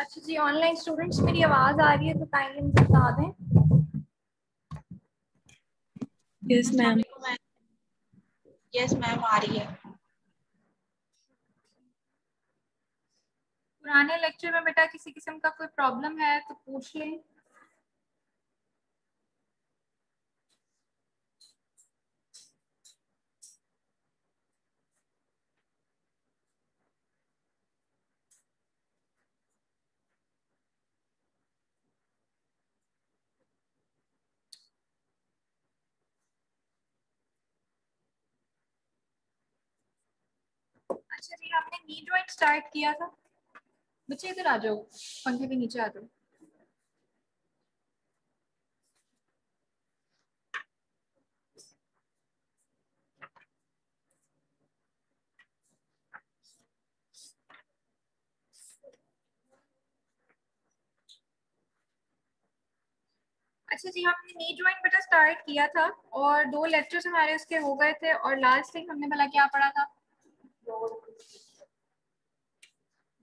अच्छा जी online students मेरी आवाज़ आ रही है तो काइंडली मुझे बता दें। यस मैम यस मैम आ रही है। पुराने लेक्चर में बेटा किसी किस्म का कोई प्रॉब्लम है तो पूछ लें। अच्छा जी हमने नी ड्राइंग स्टार्ट किया था। बच्चे इधर आ जाओ, पंखे के नीचे आ जाओ। अच्छा जी, हमने नी ड्राइंग बेटा स्टार्ट किया था और दो लेक्चर्स हमारे उसके हो गए थे और लास्ट थिंग हमने भला क्या पढ़ा था?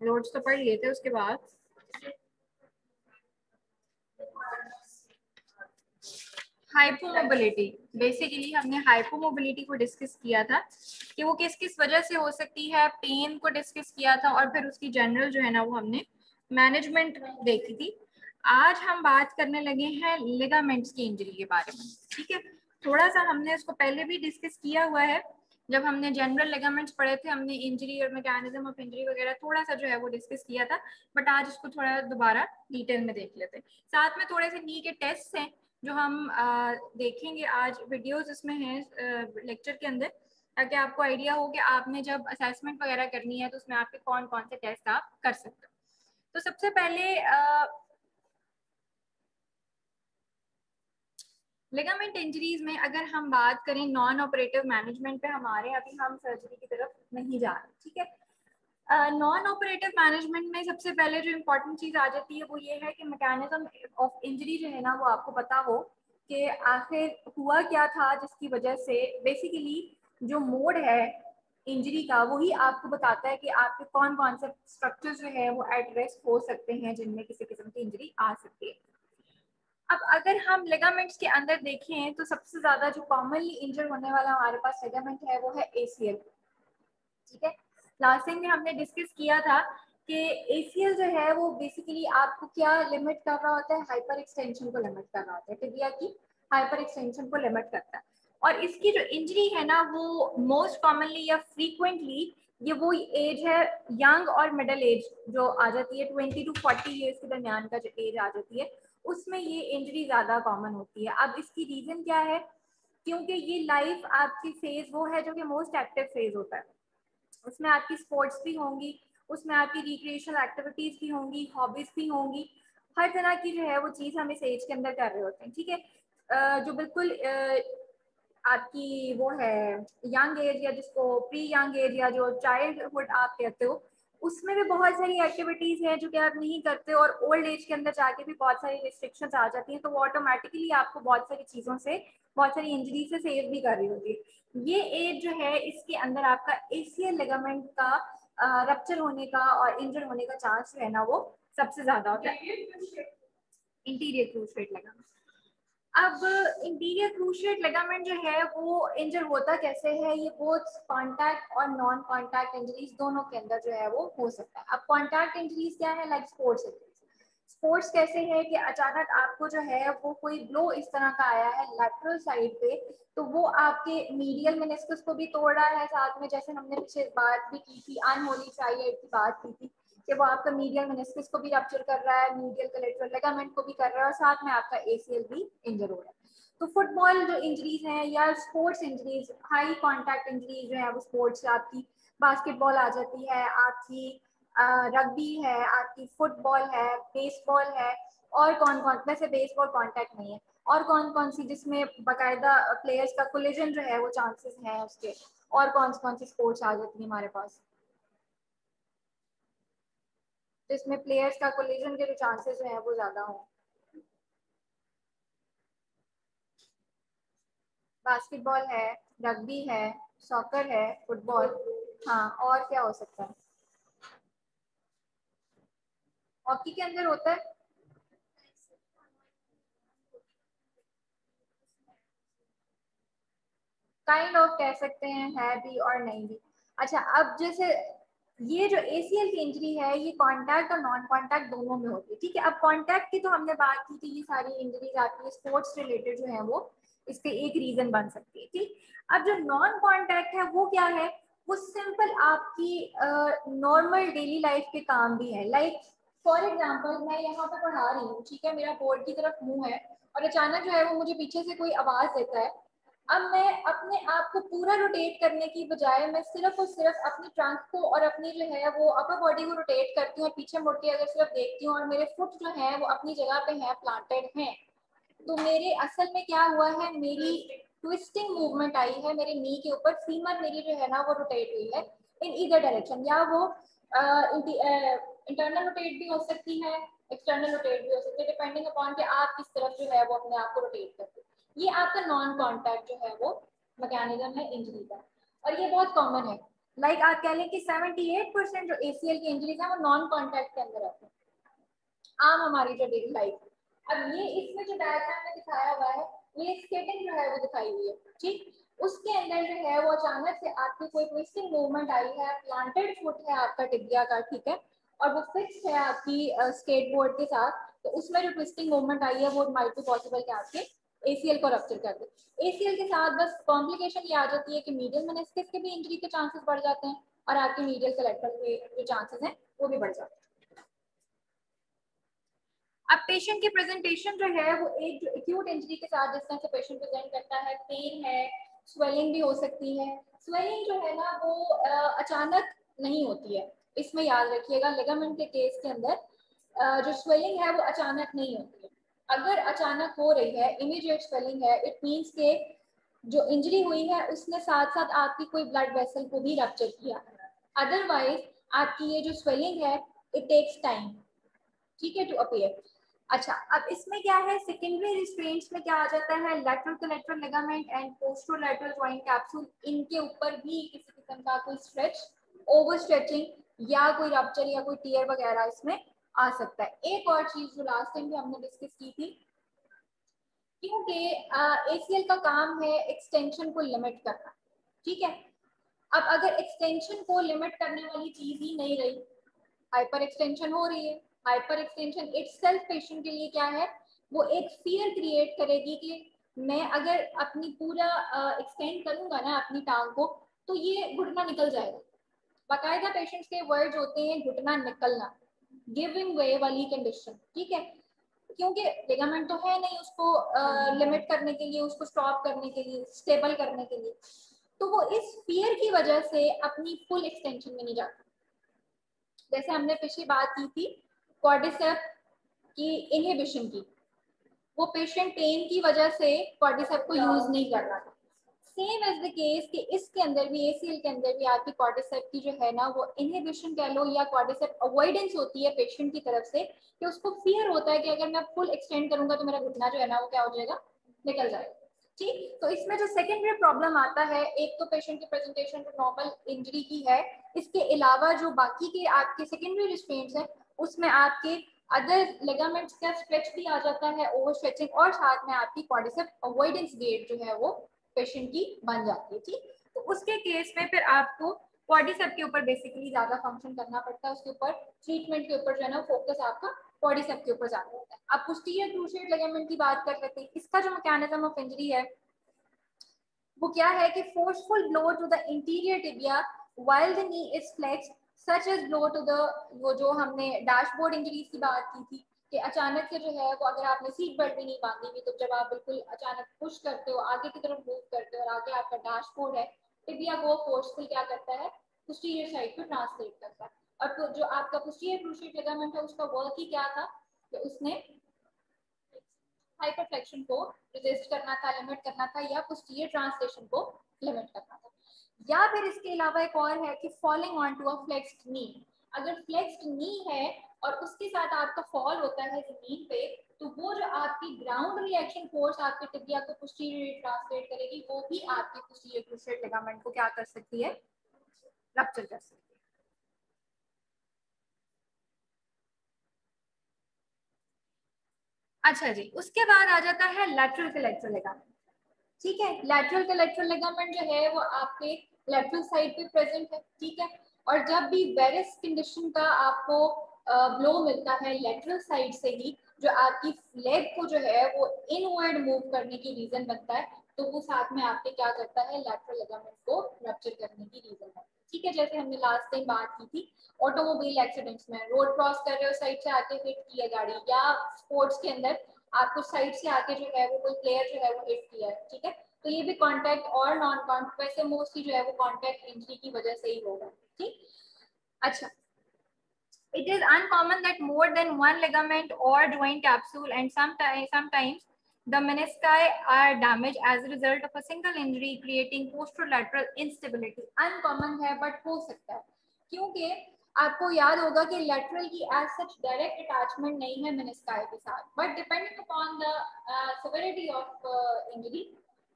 नोट्स तो पढ़ लिए थे उसके बाद। हाइपोमोबिलिटी बेसिकली हमने हाइपोमोबिलिटी को डिस्कस किया था कि वो किस किस वजह से हो सकती है पेन को डिस्कस किया था और फिर उसकी जनरल जो है ना वो हमने मैनेजमेंट देखी थी। आज हम बात करने लगे हैं लिगामेंट्स की इंजरी के बारे में। ठीक है? थोड़ा सा हमने उसको पहले भी डिस्कस किया हुआ है। जब हमने जनरल लेगामेंट्स पढ़े थे हमने इंजरी और मैकेनिज्म ऑफ़ इंजरी वगैरह थोड़ा सा जो है वो डिस्कस किया था बट आज इसको थोड़ा दोबारा डिटेल में देख लेते हैं। साथ में थोड़े से नी के टेस्ट हैं जो हम आ, देखेंगे आज वीडियोस इसमें हैं लेक्चर के अंदर। ताकि आपको आइडिया हो कि आपने जब असेसमेंट वगैरह करनी है तो उसमें आपके कौन कौन से टेस्ट आप कर सकते हो। तो सबसे पहले लिगामेंट इंजरीज में अगर हम बात करें नॉन ऑपरेटिव मैनेजमेंट पे हमारे, अभी हम सर्जरी की तरफ़ नहीं जा रहे, ठीक है? नॉन ऑपरेटिव मैनेजमेंट में सबसे पहले जो इम्पोर्टेंट चीज़ आ जाती है वो ये है कि मैकेनिज्म ऑफ़ इंजरी जो है ना, वो आपको पता हो कि आखिर हुआ क्या था जिसकी वजह से बेसिकली जो मोड है इंजरी का, वही आपको बताता है कि आपके कौन कौन से स्ट्रक्चर्स जो है वो एड्रेस हो सकते हैं जिनमें किसी किस्म की इंजरी आ सकती है। अब अगर हम लेगामेंट्स के अंदर देखें तो सबसे ज़्यादा जो कॉमनली इंजर होने वाला हमारे पास लेगामेंट है, वो है एसीएल ठीक है? लास्ट में हमने डिस्कस किया था कि एसीएल जो है, वो बेसिकली आपको क्या लिमिट कर रहा होता है? हाइपर एक्सटेंशन को लिमिट कर रहा होता है। टिबिया की हाइपर एक्सटेंशन को लिमिट करता है। और इसकी जो इंजरी है ना, वो मोस्ट कॉमनली या फ्रीक्वेंटली ये वो एज है यंग और मिडल एज जो आ जाती है। ट्वेंटी टू फोर्टी ईयर्स के दरमियान का जो एज आ जाती है। उसमें ये इंजरी ज़्यादा कॉमन होती है। अब इसकी रीज़न क्या है? क्योंकि ये लाइफ आपकी फ़ेज़ वो है जो कि मोस्ट एक्टिव फ़ेज़ होता है। उसमें आपकी स्पोर्ट्स भी होंगी, उसमें आपकी रिक्रिएशनल एक्टिविटीज़ भी होंगी हॉबीज़ भी होंगी। हर तरह की जो है वो चीज़ हम इस एज के अंदर कर रहे होते हैं, ठीक है? जो बिल्कुल आपकी वो है यंग एज या जिसको प्री यंग एज या जो चाइल्डहुड आप कहते हो उसमें भी बहुत सारी एक्टिविटीज़ हैं जो कि आप नहीं करते और ओल्ड एज के अंदर जाके भी बहुत सारी रिस्ट्रिक्शंस आ जाती हैं तो वो ऑटोमेटिकली आपको बहुत सारी चीज़ों से बहुत सारी इंजरी से सेव भी कर रही होती है। ये एज जो है इसके अंदर आपका एसीएल लेगामेंट का रप्चर होने का और इंजर होने का चांस जो है ना वो सबसे ज़्यादा होता है। इंटीरियर क्रूशेट लेगामेंट अब इंटीरियर क्रूशिएट लेगामेंट जो है, वो इंजर होता कैसे है? ये बोथ कॉन्टैक्ट और नॉन कॉन्टैक्ट इंजरीज दोनों के अंदर जो है, वो हो सकता है। अब कॉन्टैक्ट इंजरीज क्या है? लाइक स्पोर्ट्स इंजरीज स्पोर्ट्स कैसे है कि अचानक आपको जो है, वो कोई ब्लो इस तरह का आया है लेटरल साइड पे तो वो आपके मीडियल मेनिस्कस को भी तोड़ रहा है साथ में, जैसे हमने पीछे बात भी की थी अनहोली चाइल्ड की बात की थी। कि वो आपका मीडियल मेनिस्कस को भी रप्चर कर रहा है मीडियल कलेक्ट्रल लेगामेंट को भी कर रहा है और साथ में आपका एसीएल भी इंजर हो रहा है। तो फुटबॉल जो इंजरीज हैं या sports injuries high contact injuries जो है, वो स्पोर्ट्स आपकी बास्केटबॉल आ जाती है, आपकी रग्बी है, आपकी फुटबॉल है बेसबॉल है और कौन कौन, वैसे बेसबॉल कॉन्टैक्ट नहीं है। और कौन कौन सी जिसमें बाकायदा प्लेयर्स का कोलिजन जो है, वो चांसेस हैं उसके। और कौन कौन सी स्पोर्ट्स आ जाती है हमारे पास। जिसमें प्लेयर्स का कोलिजन के जो चांसेस हैं, वो ज़्यादा हों। बास्केटबॉल है रग्बी है सॉकर है फुटबॉल हाँ और क्या हो सकता है? हॉकी के अंदर होता है? काइंड kind ऑफ़ of कह सकते हैं, है भी और नहीं भी। अच्छा अब जैसे ये जो एसीएल की इंजरी है, ये कांटेक्ट और नॉन कांटेक्ट दोनों में होती है, ठीक है? अब कांटेक्ट की तो हमने बात की थी ये सारी इंजरीज है स्पोर्ट्स रिलेटेड जो है वो, इसके एक रीजन बन सकती है, ठीक? अब जो नॉन कांटेक्ट है, वो क्या है? वो सिंपल आपकी नॉर्मल डेली लाइफ के काम भी है। लाइक फॉर एग्ज़ाम्पल मैं यहाँ पे पढ़ा रही हूँ, ठीक है? मेरा बोर्ड की तरफ़ मुँह है और अचानक जो है वो मुझे पीछे से कोई आवाज़ देता है। अब मैं अपने आप को पूरा रोटेट करने की बजाय मैं सिर्फ़ और सिर्फ़ अपनी ट्रंक को और अपनी जो है वो अपर बॉडी को रोटेट करती हूँ पीछे मुड़ के अगर सिर्फ़ देखती हूँ और मेरे फुट जो है वो अपनी जगह पे है प्लांटेड हैं तो मेरे असल में क्या हुआ है, मेरी ट्विस्टिंग मूवमेंट आई है, मेरे नी के ऊपर फीमर मेरी जो है ना वो रोटेट हुई है इन ईदर डायरेक्शन या वो इंटरनल रोटेट भी हो सकती है एक्सटर्नल रोटेट भी हो सकती है डिपेंडिंग अपॉन कि आप किस तरफ़ जो है वो अपने आप को रोटेट करते हैं। ये आपका नॉन कॉन्टैक्ट जो है वो मैकेनिज्म है इंजरी का। और ये बहुत कॉमन है। लाइक like आप कह लें कि 78 परसेंट जो एसीएल की इंजरीज है वो नॉन कॉन्टैक्ट के अंदर आते हैं। आम हमारी जो डेली लाइफ अब ये इसमें जो डायग्राम में दिखाया हुआ है, ये स्केटिंग जो है वो दिखाई हुई है। ठीक? उसके अंदर जो है वो अचानक से आपकी कोई ट्विस्टिंग मूवमेंट आई है प्लांटेड फुट है आपका टिबिया का, ठीक है? और वो फिक्स है आपकी स्केटबोर्ड के साथ तो उसमें जो ट्विस्टिंग मूवमेंट आई है वो माइट बी पॉसिबल कि आपके। एसीएल को रप्चर कर दे। एसीएल के साथ बस कॉम्प्लिकेशन ये आ जाती है कि मीडियल मेनिस्कस के भी इंजरी के चांसेस बढ़ जाते हैं और आपके मीडियल कलेक्टर के जो चांसेस हैं, वो भी बढ़ जाते हैं। अब पेशेंट की प्रेजेंटेशन जो है, वो एक जो एक्यूट इंजरी के साथ जिस तरह से पेशेंट प्रेजेंट करता है पेन है स्वेलिंग भी हो सकती है। स्वेलिंग जो है ना, वो अचानक नहीं होती है। इसमें याद रखिएगा लेगामेंट के केस के अंदर जो स्वेलिंग है, वो अचानक नहीं होती। अगर अचानक हो रही है इमीडिएट स्वेलिंग है इट मीन्स के जो इंजरी हुई है, उसने साथ साथ आपकी कोई ब्लड वेसल को भी रप्चर किया। अदरवाइज़ आपकी ये जो स्वेलिंग है इट टेक्स टाइम ठीक है टू अपियर अच्छा अब इसमें क्या है? सेकेंडरी रिस्ट्रेंट्स में क्या आ जाता है? Lateral collateral ligament and posterolateral joint capsule इनके ऊपर भी किसी किस्म का कोई स्ट्रेच ओवर स्ट्रेचिंग या कोई रप्चर या कोई टीयर वगैरह इसमें आ सकता है। एक और चीज़ जो लास्ट टाइम भी हमने डिस्कस की थी, क्योंकि एसीएल का काम है एक्सटेंशन को लिमिट करना, ठीक है? अब अगर एक्सटेंशन को लिमिट करने वाली चीज़ ही नहीं रही हाइपर एक्सटेंशन हो रही है। Hyper extension itself patient के लिए क्या है? वो एक फियर क्रिएट करेगी कि मैं अगर अपनी पूरा एक्सटेंड करूँगा ना अपनी टांग को तो ये घुटना निकल जाएगा। बाकायदा पेशेंट्स के वर्ड होते हैं, घुटना निकलना। गिविंग वे वाली कंडीशन ठीक है? क्योंकि लिगामेंट तो है नहीं उसको लिमिट uh, करने के लिए उसको स्टॉप करने के लिए स्टेबल करने के लिए। तो वो इस फियर की वजह से अपनी फुल एक्सटेंशन में नहीं जाता। जैसे हमने पिछली बात की थी कॉर्डिसेप की इनहिबिशन की। वो पेशेंट पेन की वजह से कॉर्डिसेप को यूज़ नहीं कर रहा था सेम एज द केस कि इसके अंदर भी एसीएल के अंदर भी आपकी कॉर्डिसेप की जो है ना, वो इनहिबिशन कह लो या कॉर्डिसेप अवॉइडेंस होती है पेशेंट की तरफ़ से कि उसको फियर होता है कि अगर मैं फुल एक्सटेंड करूँगा तो मेरा घुटना जो है ना, वो क्या हो जाएगा? निकल जाएगा। ठीक? तो इसमें जो सेकेंडरी प्रॉब्लम आता है, एक तो पेशेंट की प्रेजेंटेशन जो नॉर्मल इंजरी की है। इसके अलावा जो बाकी के आपके सेकेंडरी रिस्ट्रेंट्स हैं, उसमें आपके अदर लेगामेंट्स का स्ट्रेच भी आ जाता है ओवर स्ट्रेचिंग और साथ में आपकी कॉर्डिसेप अवॉइडेंस गेट जो है वो पेशेंट की बन जाती है, ठीक? तो उसके केस में फिर आपको पॉडीसेप के ऊपर बेसिकली ज़्यादा फ़ंक्शन करना पड़ता है, उसके ऊपर ट्रीटमेंट के ऊपर जो है ना फोकस आपका पॉडीसेप के ऊपर ज़्यादा होता है। आप पोस्टीरियर क्रूशिएट लिगामेंट की बात कर रहे थे इसका जो मैकेनिज्म ऑफ़ इंजरी है, वो क्या है कि forceful blow to the interior tibia while the knee is flexed, such as blow to the वो जो हमने डैशबोर्ड इंजरीज की बात की थी कि अचानक से जो है वो अगर आपने सीट बेल्ट भी नहीं बांधी हुई तो जब आप बिल्कुल अचानक पुश करते हो, आगे की तरफ़ मूव करते हो और आगे आपका डैशबोर्ड है टिबिया को फोर्सफुल क्या करता है पोस्टीरियर साइड को ट्रांसलेट करता है। और तो जो आपका पोस्टीरियर क्रूशिएट लिगामेंट है, उसका वर्क ही क्या था कि उसने हाइपरफ्लेक्शन को रेजिस्ट करना था लिमिट करना था, या पोस्टीरियर ट्रांसलेशन को लिमिट करना था। या फिर इसके अलावा एक और है कि falling on to a flexed knee अगर फ्लेक्स्ड नी है और उसके साथ आपका फॉल होता है ज़मीन पे तो वो जो आपकी ग्राउंड रिएक्शन फोर्स आपके टिबिया को पोस्टीरियर ट्रांसलेट करेगी, वो भी आपके पोस्टीरियर क्रूशिएट लिगामेंट को क्या कर सकती है? रप्चर कर सकती है। अच्छा जी, उसके बाद आ जाता है लेटरल कलेक्टर लिगामेंट ठीक है लेटरल कलेक्टर लिगामेंट जो है, वो आपके लेटरल साइड पे प्रेजेंट है, ठीक है? और जब भी वेरिस कंडीशन का आपको ब्लो मिलता है लेटरल साइड से ही, जो आपकी लेग को जो है वो इनवर्ड मूव करने की रीजन बनता है तो वो साथ में आपके क्या करता है लेटरल लिगामेंट को रप्चर करने की रीजन है। ठीक है, जैसे हमने लास्ट टाइम बात की थी ऑटोमोबाइल एक्सीडेंट्स में रोड क्रॉस कर रहे हो साइड से आके हिट किया गाड़ी, या स्पोर्ट्स के अंदर आपको साइड से आके जो है वो कोई प्लेयर जो है वो हिट किया है, ठीक है? तो ये भी कॉन्टेक्ट और नॉन कॉन्टेक्ट वैसे मोस्टली जो है वो कॉन्टेक्ट इंजरी की वजह से ही होगा, ठीक? अच्छा it is uncommon that more than one ligament or joint capsule and sometimes sometimes the menisci are damaged as a result of a single injury creating posterolateral instability uncommon है but हो सकता है क्योंकि आपको याद होगा कि लेटरल की एज सच डायरेक्ट अटैचमेंट नहीं है मेनिस्काई के साथ but depending upon the severity of injury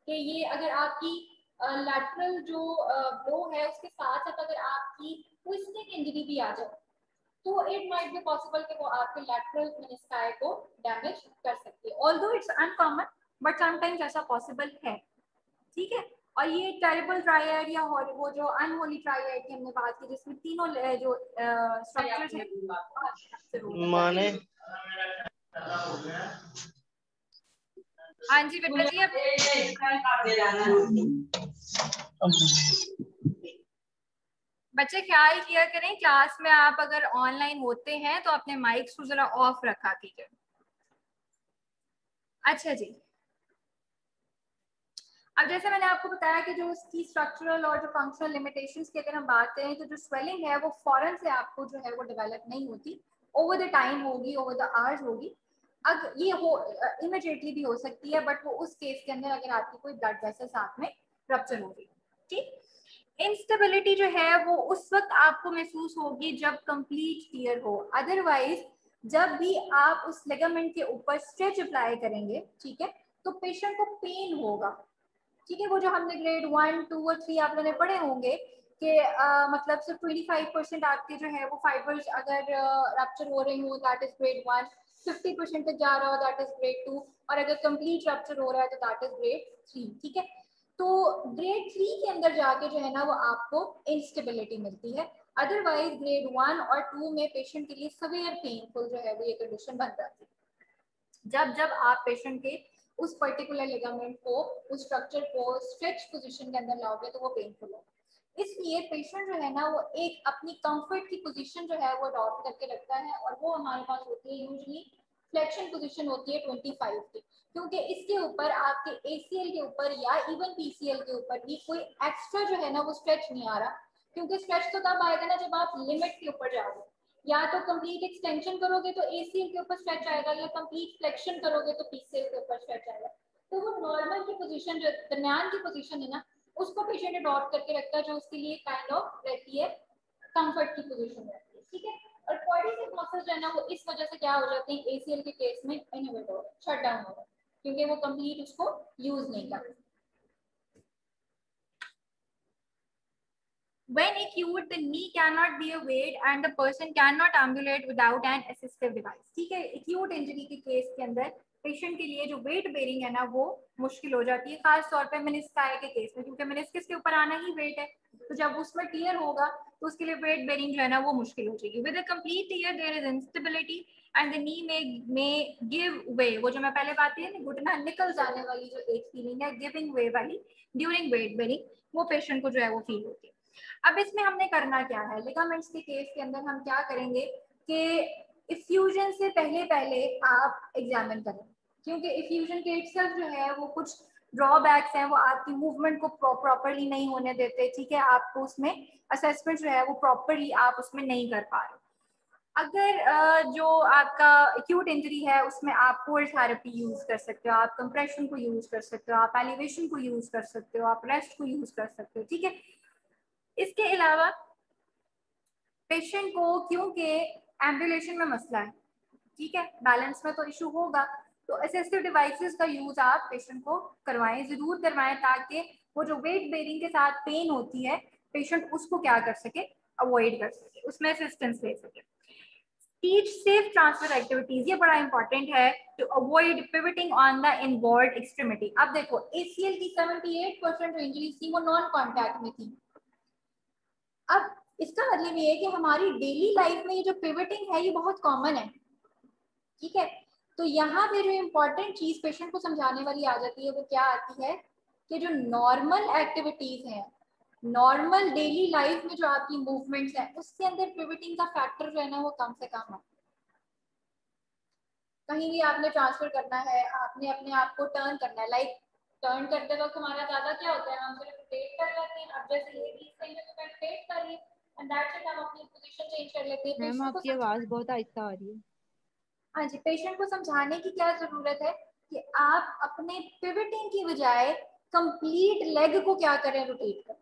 कि ये अगर आपकी लेटरल uh, जो ब्लो uh, है उसके साथ साथ अगर आपकी ट्विस्टिंग इंजरी भी आ जाए तो इट माइट बी पॉसिबल कि वो आपके लेटरल मेनिस्काई को डैमेज कर सकती है although it's uncommon but sometimes ऐसा पॉसिबल है ठीक है और ये टेरिबल ट्रायड या वो जो अनहोली ट्रायड की हमने बात की जिसमें तीनों जो स्ट्रक्चर्स हैं माने हाँ जी बेटा जी बच्चे ख्याल किया करें, क्लास में आप अगर ऑनलाइन होते हैं तो अपने माइक्स को जरा ऑफ़ रखा कीजिए। अच्छा जी। अब जैसे मैंने आपको बताया कि जो उसकी स्ट्रक्चरल और जो फंक्शनल लिमिटेशंस की अगर हम बात करें तो जो स्वेलिंग है, वो फॉरन से आपको जो है वो डेवलप नहीं होती। ओवर द टाइम होगी ओवर द आवर्स होगी। अगर ये हो इमिजिएटली भी हो सकती है बट वो उस केस के अंदर अगर आपकी कोई ब्लड वेसल साथ में रप्चर होगी। ठीक? इंस्टेबिलिटी जो है वो उस वक्त आपको महसूस होगी जब कंप्लीट क्लियर हो। अदरवाइज़ जब भी आप उस लेगामेंट के ऊपर स्ट्रेच अप्लाई करेंगे, ठीक है तो पेशेंट को पेन होगा। ठीक है, वो जो हमने ग्रेड वन टू और थ्री आप लोगों ने पढ़े होंगे कि मतलब सिर्फ़ ट्वेंटी फाइव परसेंट आपके जो है वो फाइबर्स अगर रप्चर हो रहे हो that is grade one fifty percent तक जा रहा हो दैट इज़ ग्रेड टू और अगर कंप्लीट रप्चर हो रहा है तो दैट इज़ ग्रेड थ्री ठीक है? तो ग्रेड थ्री के अंदर जाके जो है ना वो आपको इंस्टेबिलिटी मिलती है। अदरवाइज़ ग्रेड वन और टू में पेशेंट के लिए सवेयर पेनफुल जो है वो ये कंडीशन बन जाती है। जब जब आप पेशेंट के उस पर्टिकुलर लिगामेंट को, उस स्ट्रक्चर को स्ट्रेच पोजीशन के अंदर लाओगे तो वो पेनफुल होगा। इसलिए पेशेंट जो है ना वो एक अपनी कंफर्ट की पोजीशन जो है वो अडॉप्ट करके रखता है और वो हमारे पास होती है यूजली फ्लेक्शन पोजीशन होती है 25 की। क्योंकि इसके ऊपर आपके एसीएल के ऊपर या इवन पीसीएल के ऊपर भी कोई एक्स्ट्रा जो है ना वो स्ट्रेच नहीं आ रहा। क्योंकि स्ट्रेच तो तब आएगा ना जब आप लिमिट के ऊपर जाओगे। या तो कंप्लीट एक्सटेंशन करोगे तो एसीएल के ऊपर स्ट्रेच आएगा या कंप्लीट फ्लेक्शन करोगे तो पीसीएल के ऊपर स्ट्रेच आएगा। तो वो नॉर्मल की पोजीशन जो दरमियान की पोजीशन है ना, उसको पेशेंट अडॉप्ट करके रखता है, जो उसके लिए काइंड ऑफ़ रहती है कंफर्ट की पोजीशन रहती है। ठीक है? और क्वाड्रिसेप मसल्स जो है ना वो इस वजह से क्या हो जाते हैं एसीएल के केस में इनहिबिट हो शट डाउन हो क्योंकि वो कंप्लीट उसको यूज़ नहीं करते When acute, the knee cannot be a weight and the person cannot ambulate without an assistive device. ठीक है acute injury के केस के अंदर पेशेंट के लिए जो वेट बेरिंग है ना वो मुश्किल हो जाती है खास तौर पे मिनिस्काई के केस में क्योंकि मिनिस्किस के ऊपर आना ही वेट है तो जब उसमें टीयर होगा तो उसके लिए वेट बेरिंग जो है ना, वो मुश्किल हो जाएगी। With a complete tear there is instability and the knee में में गिव वे वो जो मैं पहले बात की घुटना निकल जाने वाली जो एक फीलिंग है गिविंग वे वाली ड्यूरिंग वेट बेरिंग वो पेशेंट को जो है वो फील होती है। अब इसमें हमने करना क्या है? लिगामेंट्स के केस के अंदर हम क्या करेंगे कि इफ्यूजन से पहले पहले आप एग्जामिन करें। क्योंकि इफ्यूजन के इटसेल्फ जो है, वो कुछ ड्रॉबैक्स हैं, वो आपकी मूवमेंट को प्रॉपरली नहीं होने देते, ठीक है? आपको उसमें असेसमेंट जो है, वो प्रॉपरली आप उसमें नहीं कर पा रहे अगर जो आपका एक्यूट इंजरी है, उसमें आप कोल्ड थेरेपी यूज़ कर सकते हो, आप कंप्रेशन को यूज़ कर सकते हो, आप एलिवेशन को यूज़ कर सकते हो, आप रेस्ट को यूज़ कर सकते हो, ठीक है? इसके अलावा पेशेंट को, क्योंकि एम्बुलेशन में मसला है, ठीक है? बैलेंस में तो इशू होगा। तो असिस्टिव डिवाइसेस का यूज़ आप पेशेंट को करवाएँ, ज़रूर करवाएँ ताकि वो जो वेट बेरिंग के साथ पेन होती है पेशेंट उसको क्या कर सके अवॉइड कर सके, उसमें असिस्टेंस ले सके। टीच सेफ़ ट्रांसफ़र एक्टिविटीज़ ये बड़ा इंपॉर्टेंट है to avoid pivoting on the inward extremity अब देखो एसीएल की 78 परसेंट जो इंजरीज थी, वो नॉन कॉन्टैक्ट में थी। अब इसका मतलब ये है कि हमारी डेली लाइफ में ये जो पिवटिंग है, ये बहुत कॉमन है। ठीक है? तो यहाँ पे जो इम्पोर्टेंट चीज़ पेशेंट को समझाने वाली आ जाती है वो क्या आती है कि जो नॉर्मल एक्टिविटीज़ हैं नॉर्मल डेली लाइफ में जो आपकी मूवमेंट्स है उसके अंदर पिवटिंग का फैक्टर जो है ना वो कम से कम है। कहीं भी आपने ट्रांसफ़र करना है आपने अपने आप को टर्न करना है लाइक टर्न करते वक्त हमारा ज़्यादा क्या होता है हम सिर्फ़ रोटेट कर लेते हैं अब जैसे ये भी सही है तो मैं रोटेट कर रही एंड दैट्स इट हम अपनी पोजीशन चेंज कर लेते हैं। मैम आपकी आवाज़ बहुत आहिस्ता आ रही है। हाँ जी पेशेंट को समझाने की क्या ज़रूरत है कि आप अपने पिवटिंग की बजाय कंप्लीट लेग को क्या करें रोटेट करें।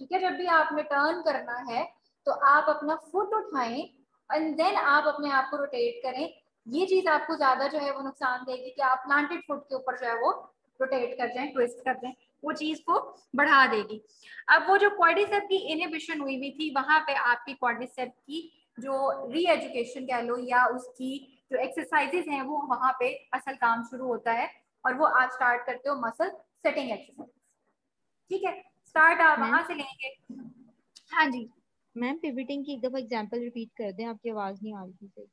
ठीक है, जब भी आपने टर्न करना है तो आप अपना फुट उठाएँ एंड देन आप अपने आप को रोटेट करें। ये चीज़ आपको ज़्यादा जो है वो नुकसान देगी कि आप प्लांटेड फुट के ऊपर जो है वो रोटेट कर जाए ट्विस्ट कर दें वो चीज़ को बढ़ा देगी। अब वो जो क्वाड्रिसेप की इनिबिशन हुई हुई थी, वहाँ पे आपकी क्वाड्रिसेप की जो री एजुकेशन कह लो या उसकी जो एक्सरसाइजेज हैं वो वहाँ पे असल काम शुरू होता है और वो आप स्टार्ट करते हो मसल सेटिंग एक्सरसाइज ठीक है? स्टार्ट आप वहाँ से लेंगे। हाँ जी। मैम पिवटिंग की एक दफ़ा एग्जांपल रिपीट कर दें आपकी आवाज़ नहीं आ रही थी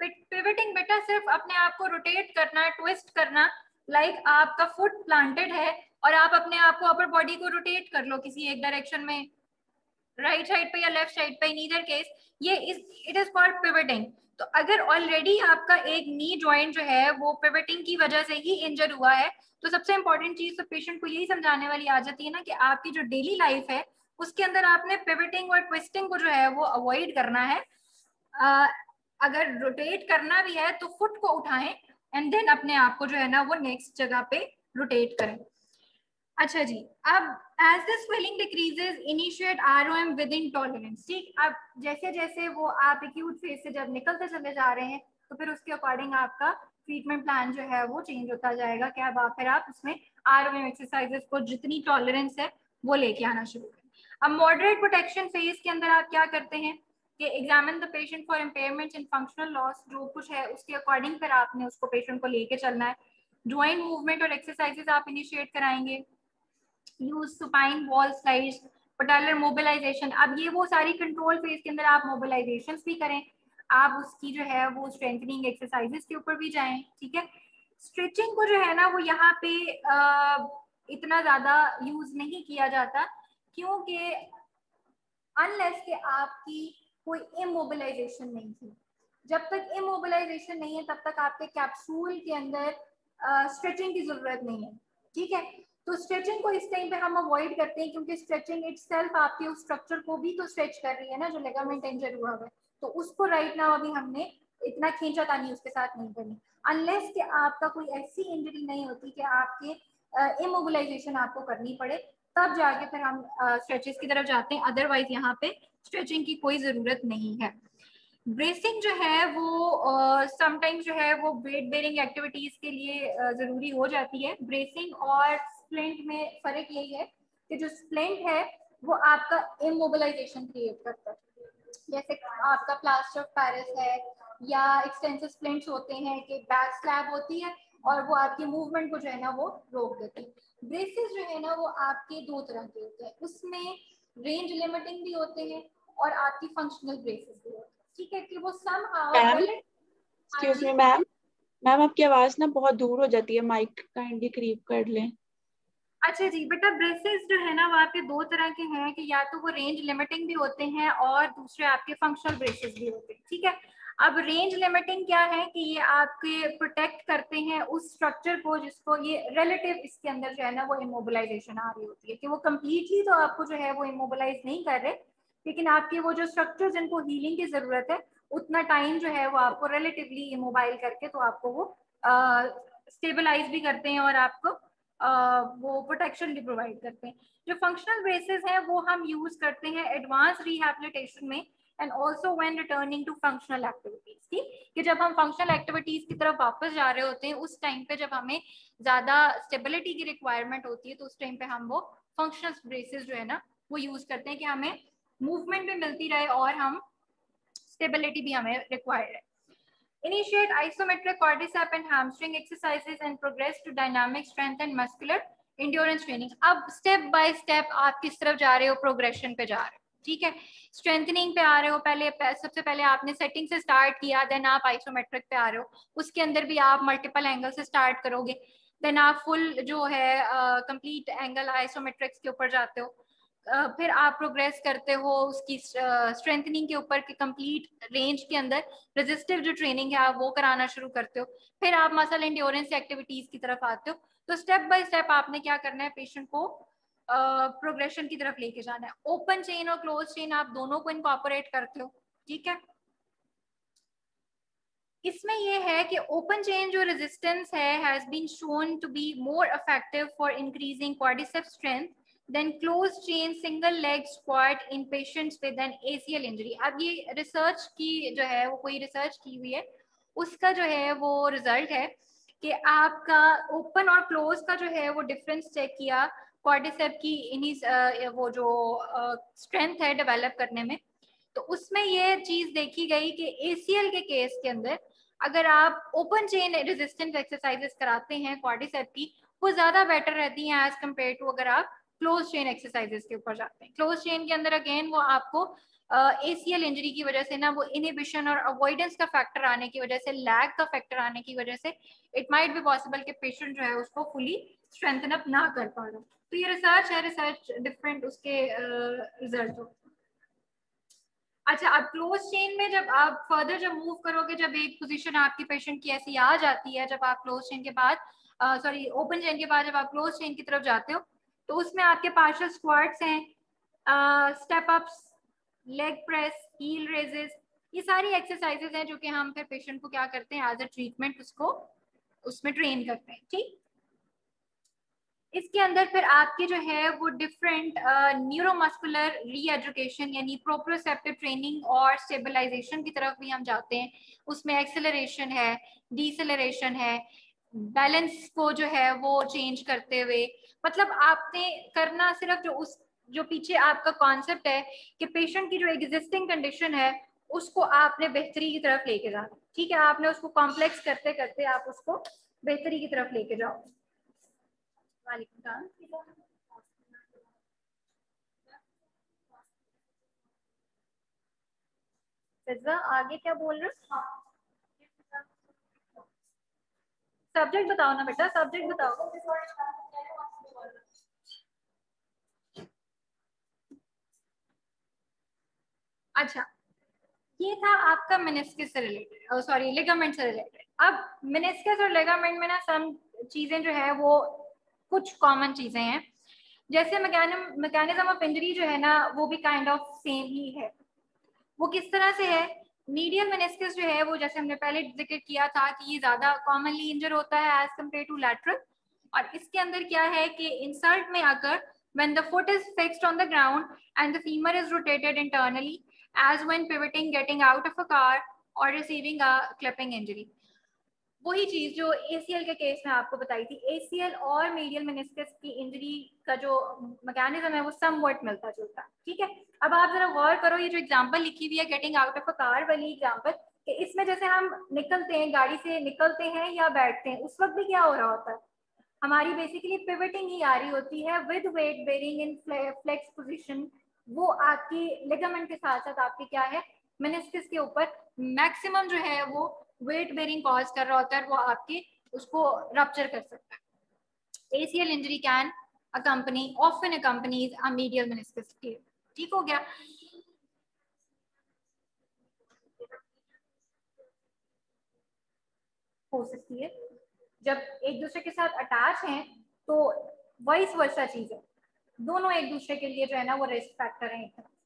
पिवटिंग बेटा सिर्फ़ अपने आप को रोटेट करना ट्विस्ट करना लाइक like आपका फुट प्लांटेड है और आप अपने आप को अपर बॉडी को रोटेट कर लो किसी एक डायरेक्शन में। राइट right साइड पे या लेफ़्ट साइड पे इन ईदर केस ये इस इट इज़ कॉल्ड पिवटिंग तो अगर ऑलरेडी आपका एक नी ज्वाइंट जो है वो पिवटिंग की वजह से ही इंजर हुआ है तो सबसे इंपॉर्टेंट चीज़ तो पेशेंट को यही समझाने वाली आ जाती है ना कि आपकी जो डेली लाइफ है उसके अंदर आपने पिवटिंग और ट्विस्टिंग को जो है वो अवॉइड करना है। आ, अगर रोटेट करना भी है तो फुट को उठाएँ एंड देन अपने आप को जो है ना वो नेक्स्ट जगह पे रोटेट करें। अच्छा जी, अब as the swelling decreases initiate ROM within tolerance ठीक? अब जैसे जैसे वो आप एक्यूट फ़ेज़ से जब निकलते चले जा रहे हैं तो फिर उसके अकॉर्डिंग आपका ट्रीटमेंट प्लान जो है वो चेंज होता जाएगा क्या अब फिर आप उसमें एम एक्सरसाइजेस को जितनी टॉलरेंस है, वो लेके आना शुरू करें। अब मॉडरेट प्रोटेक्शन फ़ेज़ के अंदर आप क्या करते हैं कि examine the patient for impairment in functional loss जो कुछ है, उसके अकॉर्डिंग फिर आपने उसको पेशेंट को लेके चलना है। ज्वाइंट मूवमेंट और एक्सरसाइजेस आप इनिशिएट कराएँगे। Use supine wall slides patellar mobilization अब ये वो सारी कंट्रोल फ़ेज़ के अंदर आप मोबिलाइजेशन भी करें। आप उसकी जो है वो स्ट्रेंथनिंग एक्सरसाइजेस के ऊपर भी जाएँ ठीक है? स्ट्रेचिंग को जो है ना वो यहाँ पे आ, इतना ज़्यादा यूज़ नहीं किया जाता क्योंकि अनलेस के आपकी कोई इमोबिलाइजेशन नहीं थी। जब तक इमोबिलाइजेशन नहीं है तब तक आपके कैप्सूल के अंदर स्ट्रेचिंग की ज़रूरत नहीं है ठीक है? तो स्ट्रेचिंग को इस टाइम पे हम अवॉइड करते हैं क्योंकि स्ट्रेचिंग इट आपके उस स्ट्रक्चर को भी तो स्ट्रेच कर रही है ना, जो लेगामेंट इंजर हुआ है। तो उसको राइट नाउ अभी हमने इतना खींचा तानी उसके साथ नहीं करनी। अनलेस कि आपका कोई ऐसी इंजरी नहीं होती कि आपके इमोबिलाइजेशन आपको करनी पड़े, तब जाके फिर हम स्ट्रेचेस की तरफ़ जाते हैं। अदरवाइज़ यहाँ पे स्ट्रेचिंग की कोई ज़रूरत नहीं है। ब्रेसिंग जो है वो समटाइम्स uh, जो है वो वेट बेरिंग एक्टिविटीज़ के लिए uh, ज़रूरी हो जाती है। ब्रेसिंग और स्प्लेंट में फ़र्क यही है कि जो स्प्लेंट है वो आपका इमोबिलाइजेशन क्रिएट करता है। जैसे आपका प्लास्टर ऑफ़ पेरिस है या एक्सटेंसिव स्प्लिंट्स होते हैं कि बैक स्लैब होती है और वो आपकी मूवमेंट को जो है ना वो रोक देती है। ब्रेसेस जो है ना वो आपके दो तरह के होते हैं। उसमें रेंज लिमिटिंग भी होते हैं और आपकी फंक्शनल ब्रेसेस भी होते हैं। ठीक है कि वो some excuse me ma'am ma'am आपकी आवाज़ ना बहुत दूर हो जाती है माइक काइंडली करीब कर लें। अच्छा जी बेटा ब्रेसेस जो है ना वो आपके दो तरह के हैं कि या तो वो रेंज लिमिटिंग भी होते हैं और दूसरे आपके फंक्शनल ब्रेसेस भी होते हैं ठीक है? अब रेंज लिमिटिंग क्या है कि ये आपके प्रोटेक्ट करते हैं उस स्ट्रक्चर को जिसको ये रिलेटिव इसके अंदर जो है ना वो इमोबिलाइजेशन आ रही होती है कि वो कम्प्लीटली तो आपको जो है वो इमोबिलाइज नहीं कर रहे लेकिन आपके वो जो स्ट्रक्चर जिनको हीलिंग की ज़रूरत है, उतना टाइम जो है वो आपको रिलेटिवली इमोबाइल करके तो आपको वो स्टेबलाइज भी करते हैं और आपको वो प्रोटेक्शन भी प्रोवाइड करते हैं। जो फंक्शनल ब्रेसेस हैं, वो हम यूज़ करते हैं एडवांस रिहेबिलिटेशन में and also when returning to functional activities ठीक? कि जब हम फंक्शनल एक्टिविटीज़ की तरफ़ वापस जा रहे होते हैं, उस टाइम पे जब हमें ज़्यादा स्टेबिलिटी की रिक्वायरमेंट होती है तो उस टाइम पे हम वो फंक्शनल ब्रेसेस जो है ना, वो यूज़ करते हैं कि हमें मूवमेंट भी मिलती रहे और हम स्टेबिलिटी भी हमें रिक्वायर्ड है। Initiate isometric quadricep and hamstring exercises and progress to dynamic strength and muscular endurance training. अब step by step आप किस तरफ़ जा रहे हो? Progression पे जा रहे हो। ठीक है? स्ट्रेंथनिंग पे आ रहे हो। पहले सबसे पहले आपने सेटिंग से स्टार्ट किया देन आप आइसोमेट्रिक पे आ रहे हो। उसके अंदर भी आप मल्टीपल एंगल से स्टार्ट करोगे। देन आप फुल जो है कंप्लीट एंगल आइसोमेट्रिक्स के ऊपर जाते हो। फिर आप प्रोग्रेस करते हो उसकी स्ट्रेंथनिंग के ऊपर के कंप्लीट रेंज के अंदर रेजिस्टिव जो ट्रेनिंग है आप वो कराना शुरू करते हो। फिर आप मसल इंड्योरेंस एक्टिविटीज़ की तरफ़ आते हो। तो स्टेप बाय स्टेप आपने क्या करना है पेशेंट को प्रोग्रेशन की तरफ़ लेके जाना है। ओपन चेन और क्लोज चेन आप दोनों को इनकॉपरेट करते हो, ठीक है? इसमें यह है कि ओपन चेन जो रेजिस्टेंस है has been shown to be more effective for increasing quadriceps strength then closed chain, single leg squat in patients with an ACL injury. अब ये रिसर्च की जो है, वो कोई रिसर्च की हुई है, उसका जो है, वो रिज़ल्ट है कि आपका ओपन और क्लोज का जो है, वो डिफरेंस चेक किया क्वाड्रिसेप की इन्हीं वो जो स्ट्रेंथ है डेवलप करने में। तो उसमें ये चीज़ देखी गई कि एसीएल के केस के अंदर अगर आप ओपन चेन रेजिस्टेंस एक्सरसाइजेस कराते हैं क्वाड्रिसेप की, वो ज़्यादा बेटर रहती हैं एज कंपेयर टू अगर आप क्लोज चेन एक्सरसाइजेस के ऊपर जाते हैं। क्लोज चेन के अंदर अगेन वो आपको एसीएल uh, इंजरी की वजह से ना वो इनिबिशन और अवॉइडेंस का फैक्टर आने की वजह से लैग का फैक्टर आने की वजह से इट माइट बी पॉसिबल कि पेशेंट जो है उसको फुली स्ट्रेंथन अप ना कर पा रहा तो ये रिसर्च है रिसर्च डिफरेंट उसके रिज़ल्ट uh, अच्छा अब क्लोज चेन में जब आप फर्दर जब मूव करोगे जब एक पोजीशन आपकी पेशेंट की ऐसी आ जाती है जब आप क्लोज चेन के बाद सॉरी ओपन चेन के बाद जब आप क्लोज चेन की तरफ़ जाते हो तो उसमें आपके पार्शल स्क्वाट्स हैं step ups leg press heel raises ये सारी एक्सरसाइजेज हैं जो कि हम फिर पेशेंट को क्या करते हैं एज अ ट्रीटमेंट उसको, उसमें ट्रेन करते हैं, ठीक? इसके अंदर फिर आपके जो है वो डिफरेंट न्यूरोमस्कुलर री एजुकेशन यानी प्रोप्रोसेप्टिव ट्रेनिंग और स्टेबलाइजेशन की तरफ़ भी हम जाते हैं। उसमें एक्सेलरेशन है डिसलरेशन है बैलेंस को जो है वो चेंज करते हुए मतलब आपने करना सिर्फ़ जो उस जो पीछे आपका कॉन्सेप्ट है कि पेशेंट की जो एग्जिस्टिंग कंडीशन है उसको आपने बेहतरी की तरफ़ लेके जाना। ठीक है आपने उसको कॉम्प्लेक्स करते करते आप उसको बेहतरी की तरफ़ लेके जाओ। आगे क्या बोल रहे सब्जेक्ट बताओ ना बेटा सब्जेक्ट बताओ। अच्छा ये था आपका मिनिस्किस से रिलेटेड सॉरी लिगामेंट से रिलेटेड अब मिनिस्किस और लिगामेंट में ना सम चीज़ें जो है, वो कुछ कॉमन चीज़ें हैं। जैसे मैकेनिज्म ऑफ़ इंजरी जो है ना, वो भी काइंड ऑफ़ सेम ही है। वो किस तरह से है? मीडियल मेनिस्कस जो है, वो जैसे हमने पहले ज़िक्र किया था कि ये ज़्यादा कॉमनली इंजर होता है एज कंपेयर टू लैटरल और इसके अंदर क्या है कि इंसर्ट में आकर when the foot is fixed on the ground and the femur is rotated internally as when pivoting getting out of a car और रिसीविंग अ क्लिपिंग इंजरी वही चीज़ जो एसीएल के केस में आपको बताई थी। एसीएल और मीडियल मेनिस्कस की इंजरी का जो मैकेनिज्म है, वो समवट मिलता जुलता ठीक है? अब आप जरा गौर करो, ये जो एग्जांपल लिखी हुई है getting out of a car वाली एग्जांपल कि इसमें जैसे हम निकलते हैं, गाड़ी से निकलते हैं या बैठते हैं, उस वक्त भी क्या हो रहा होता है? हमारी बेसिकली पिवटिंग ही आ रही होती है with weight bearing in flex position वो आपकी लिगामेंट के साथ साथ आपकी क्या है? मेनिस्कस के ऊपर। मैक्सिमम जो है वो वेट बेरिंग कॉज कर रहा होता है वो आपके उसको रप्चर कर सकता है। ACL injury can accompany, often accompanies a medial meniscus. tear ठीक हो गया? हो सकती है। जब एक दूसरे के साथ अटैच हैं तो वाइस वर्षा चीज़ है। दोनों एक दूसरे के लिए जो है ना, वो रिस्क फैक्टर है। एक तरह ठीक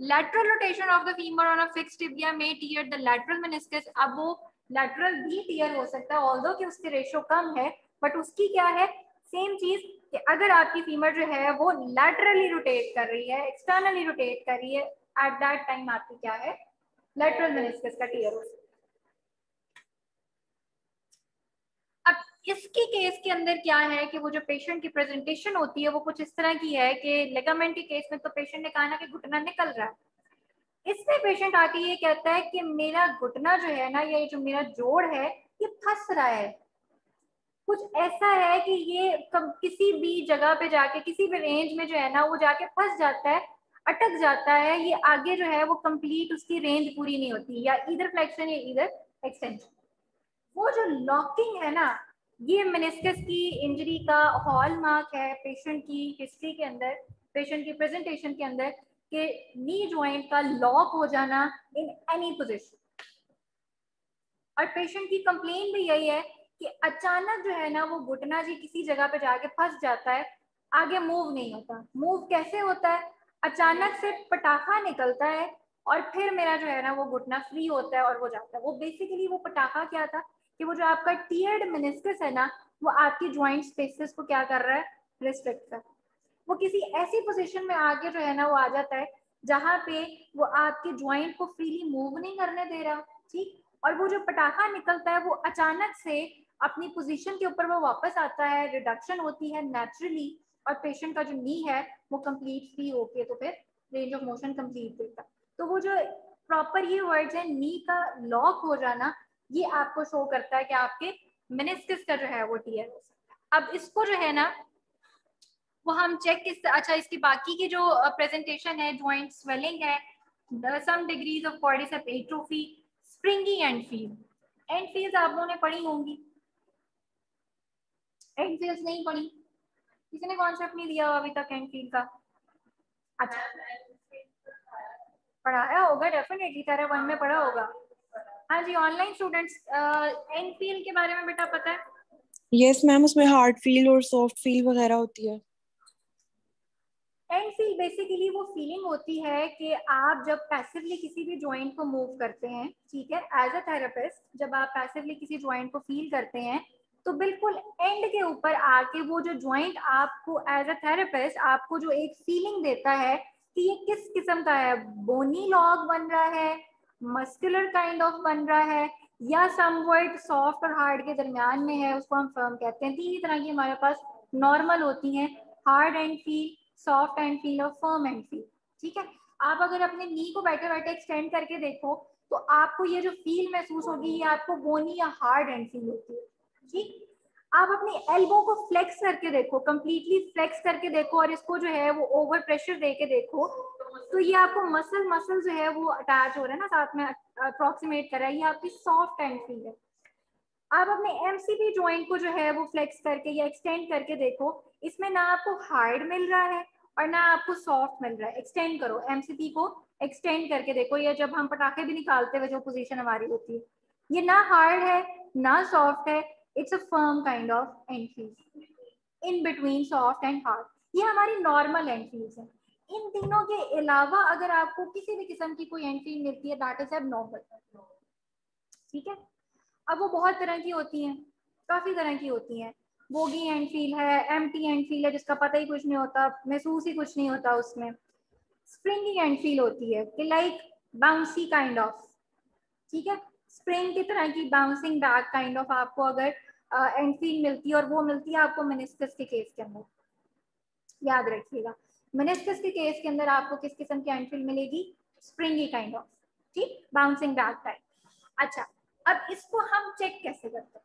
lateral rotation of the femur on a fixed tibia may tear the lateral meniscus. अब वो lateral भी tear हो सकता है ऑल्दो कि उसकी रेशो कम है बट उसकी क्या है? सेम चीज़ कि अगर आपकी फीमर जो है, वो लैटरली रोटेट कर रही है एक्सटर्नली रोटेट कर रही है एट दैट टाइम आपकी क्या है? लेटरल मेनिस्कस का टीयर हो सकता अब इसके केस के अंदर क्या है कि वो जो पेशेंट की प्रेजेंटेशन होती है, वो कुछ इस तरह की है कि लेगामेंट के केस में तो पेशेंट ने कहा ना कि घुटना निकल रहा है। इसमें पेशेंट आके ये कहता है कि मेरा घुटना जो है ना, ये जो मेरा जोड़ है, ये फंस रहा है। कुछ ऐसा है कि ये किसी भी जगह पे जाके, किसी भी रेंज में जो है ना, वो जाके फंस जाता है, अटक जाता है, ये आगे जो है वो कंप्लीट उसकी रेंज पूरी नहीं होती, या इधर फ्लेक्शन या इधर एक्सटेंशन वो जो लॉकिंग है ना ये मेनिस्कस की इंजरी का हॉल मार्क है पेशेंट की हिस्ट्री के अंदर पेशेंट की प्रेजेंटेशन के अंदर कि नी ज्वाइंट का लॉक हो जाना इन एनी पोजिशन और पेशेंट की कंप्लेन भी यही है कि अचानक जो है ना वो घुटना जी किसी जगह पे जाके फंस जाता है, आगे मूव नहीं होता। मूव कैसे होता है? अचानक से पटाखा निकलता है और फिर मेरा जो है ना वो घुटना फ्री होता है और वो जाता है। वो बेसिकली वो पटाखा क्या था? कि वो जो आपका टीयर्ड मिनिस्कस है ना, वो आपकी ज्वाइंट स्पेसेस को क्या कर रहा है? रिस्ट्रिक्ट कर वो किसी ऐसी पोजीशन में आगे जो है ना, वो आ जाता है, जहाँ पे वो आपके ज्वाइंट को फ्रीली मूव नहीं करने दे रहा, ठीक? और वो जो पटाखा निकलता है, वो अचानक से अपनी पोजीशन के ऊपर वो वापस आता है रिडक्शन होती है नेचुरली और पेशेंट का जो नी है, वो कंप्लीट फ्री होके तो फिर रेंज ऑफ़ मोशन कंप्लीट देता तो वो जो प्रॉपर ये वर्ड्स है नी का लॉक हो जाना ये आपको शो करता है कि आपके मिनिस्कस का जो है वो टीयर हो सकता है। अब इसको जो है ना, वो हम चेक किस अच्छा इसकी बाकी की जो प्रेजेंटेशन है ज्वाइंट स्वेलिंग है some degrees of quadriceps atrophy springy end feel and feels आप लोगों ने पढ़ी होंगी। एंड फील्स नहीं पढ़ी। किसी ने कॉन्सेप्ट नहीं दिया अभी तक एंड फील का? अच्छा। पढ़ाया होगा डेफिनेटली तेरे वन में पढ़ा होगा। हाँ जी ऑनलाइन स्टूडेंट्स एंड फील के बारे में बेटा पता है? यस yes, मैम उसमें हार्ड फील और सॉफ्ट फील वगैरह होती है। एंड फील बेसिकली वो फीलिंग होती है कि आप जब पैसिवली किसी भी ज्वाइंट को मूव करते हैं ठीक है एज अ थेरेपिस्ट जब आप पैसिवली किसी ज्वाइंट को फील करते हैं तो बिल्कुल एंड के ऊपर आके वो जो ज्वाइंट आपको एज अ थेरेपिस्ट आपको जो एक फीलिंग देता है कि ये किस किस्म का है? बोनी लॉग बन रहा है मस्कुलर काइंड ऑफ़ बन रहा है, या समवर्ड सॉफ्ट और हार्ड के दरमियान में है, उसको हम फर्म कहते हैं। तीन ही तरह की हमारे पास नॉर्मल होती हैं hard end feel soft end feel और फर्म एंड फील ठीक है? आप अगर अपने नी को बैठे बैठे एक्सटेंड करके देखो तो आपको ये जो फील महसूस होगी, ये आपको बोनी या हार्ड एंड फील होती है। ठीक? आप अपनी एल्बो को फ्लेक्स करके देखो कंप्लीटली फ्लेक्स करके देखो और इसको जो है वो ओवर प्रेशर दे के देखो। तो ये आपको मसल मसल जो है वो अटैच हो रहा है ना, साथ में अप्रोक्सीमेट कर रहा है। ये आपकी सॉफ्ट एंड फील है। आप अपने एमसीपी ज्वाइंट को जो है वो फ्लेक्स करके या एक्सटेंड करके देखो। इसमें ना आपको हार्ड मिल रहा है और ना आपको सॉफ्ट मिल रहा है। एक्सटेंड करो एमसीपी को एक्सटेंड करके देखो। या जब हम पटाखे भी निकालते हुए जो पोजीशन हमारी होती है। ये ना हार्ड है, ना सॉफ्ट है it's a firm kind of entries in between soft and hard ये हमारी नॉर्मल एंट्रीज है। इन तीनों के अलावा अगर आपको किसी भी किस्म की कोई एंट्री मिलती है दैट इज़ एब नॉर्मल ठीक है? अब वो बहुत तरह की होती हैं। काफ़ी तरह की होती हैं। बोगी एंड फील है एम टी एंड फील है, जिसका पता ही कुछ नहीं होता, महसूस ही कुछ नहीं होता उसमें। स्प्रिंगिंग एंड फील होती है, कि लाइक बाउंसी काइंड ऑफ़ ठीक है? स्प्रिंग की तरह की बाउंसिंग बैक काइंड ऑफ़ आपको अगर एंड फील मिलती है और वो मिलती है आपको मिनिस्कस के केस के अंदर। याद रखिएगा। मिनिस्कस के केस के अंदर आपको किस किस्म की एंड मिलेगी? स्प्रिंगी काइंड ऑफ़ ठीक? बाउंसिंग बैक टाइप अच्छा अब इसको हम चेक कैसे करते हैं?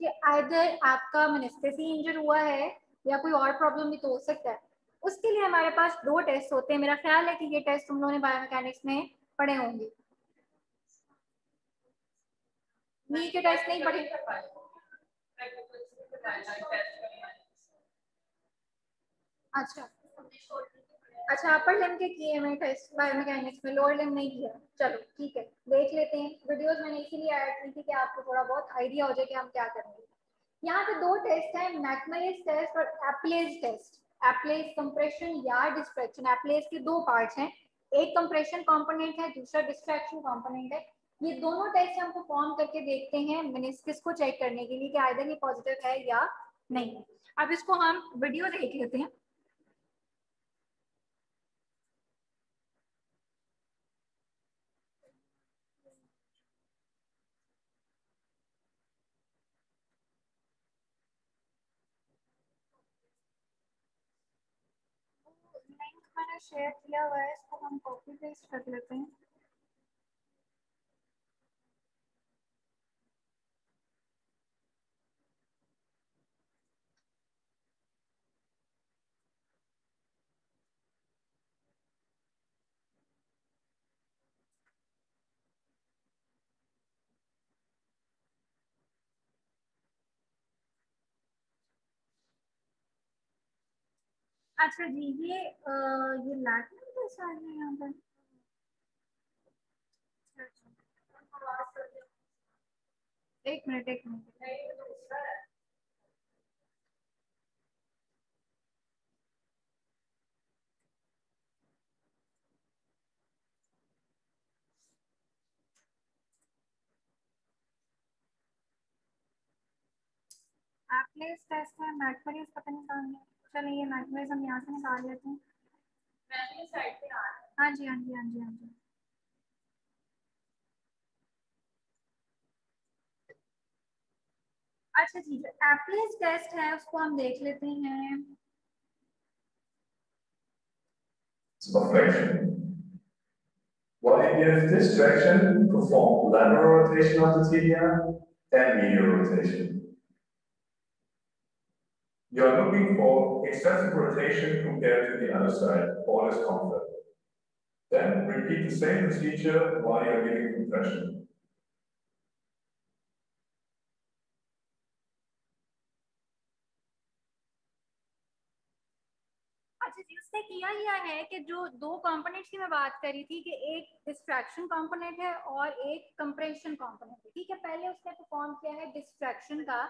कि आइदर आपका मिनिस्कस ही इंजर हुआ है या कोई और प्रॉब्लम भी तो हो सकता है। उसके लिए हमारे पास दो टेस्ट होते हैं। मेरा ख्याल है कि ये टेस्ट तुम लोगों ने बायोमैकेनिक्स में पढ़े होंगे। नी के टेस्ट नहीं, पढ़े अच्छा। अच्छा अपर लिम के किए मैं टेस्ट बायोमैकेनिक्स में लोअर लिम नहीं किया। चलो, ठीक है, देख लेते हैं। वीडियोस मैंने इसीलिए ऐड की थी कि आपको थोड़ा बहुत आइडिया हो जाए कि हम क्या करेंगे यहाँ पे दो टेस्ट हैं मैकमेलिस टेस्ट और एप्लेज टेस्ट एप्लेज कंप्रेशन या डिस्ट्रैक्शन एप्लेज के दो पार्ट्स हैं। एक कंप्रेशन कंपोनेंट है, दूसरा डिस्ट्रैक्शन कंपोनेंट है। ये दोनों टेस्ट हमको फॉर्म करके देखते हैं। मिनिस्किस को चेक करने के लिए कि आइदर ये पॉजिटिव है या नहीं अब इसको हम वीडियो देख लेते हैं। शेयर किया हुआ है, इसको हम कॉपी पेस्ट कर लेते हैं। अच्छा जी ये आ, ये लैटिन कैसा है यहाँ पर? एक मिनट एक मिनट। एप्लेस टेस्ट है मैटफरीज पता नहीं कहाँ है? चलो ये मैटफरीज हम यहाँ से निकाल लेते हैं हाँ जी हाँ जी हाँ जी हाँ जी अच्छा जी जो एप्लेस टेस्ट है उसको हम देख लेते हैं Perfection. While you this traction, perform lateral rotation of the tibia and medial rotation. You are looking for excessive rotation compared to the other side, all is comfort. Then repeat the same procedure while you are giving compression. अच्छा है कि जो दो components की मैं बात कर रही थी कि एक डिस्ट्रैक्शन कंपोनेंट है और एक कंप्रेशन कंपोनेंट है ठीक है पहले उसने परफॉर्म किया है डिस्ट्रैक्शन का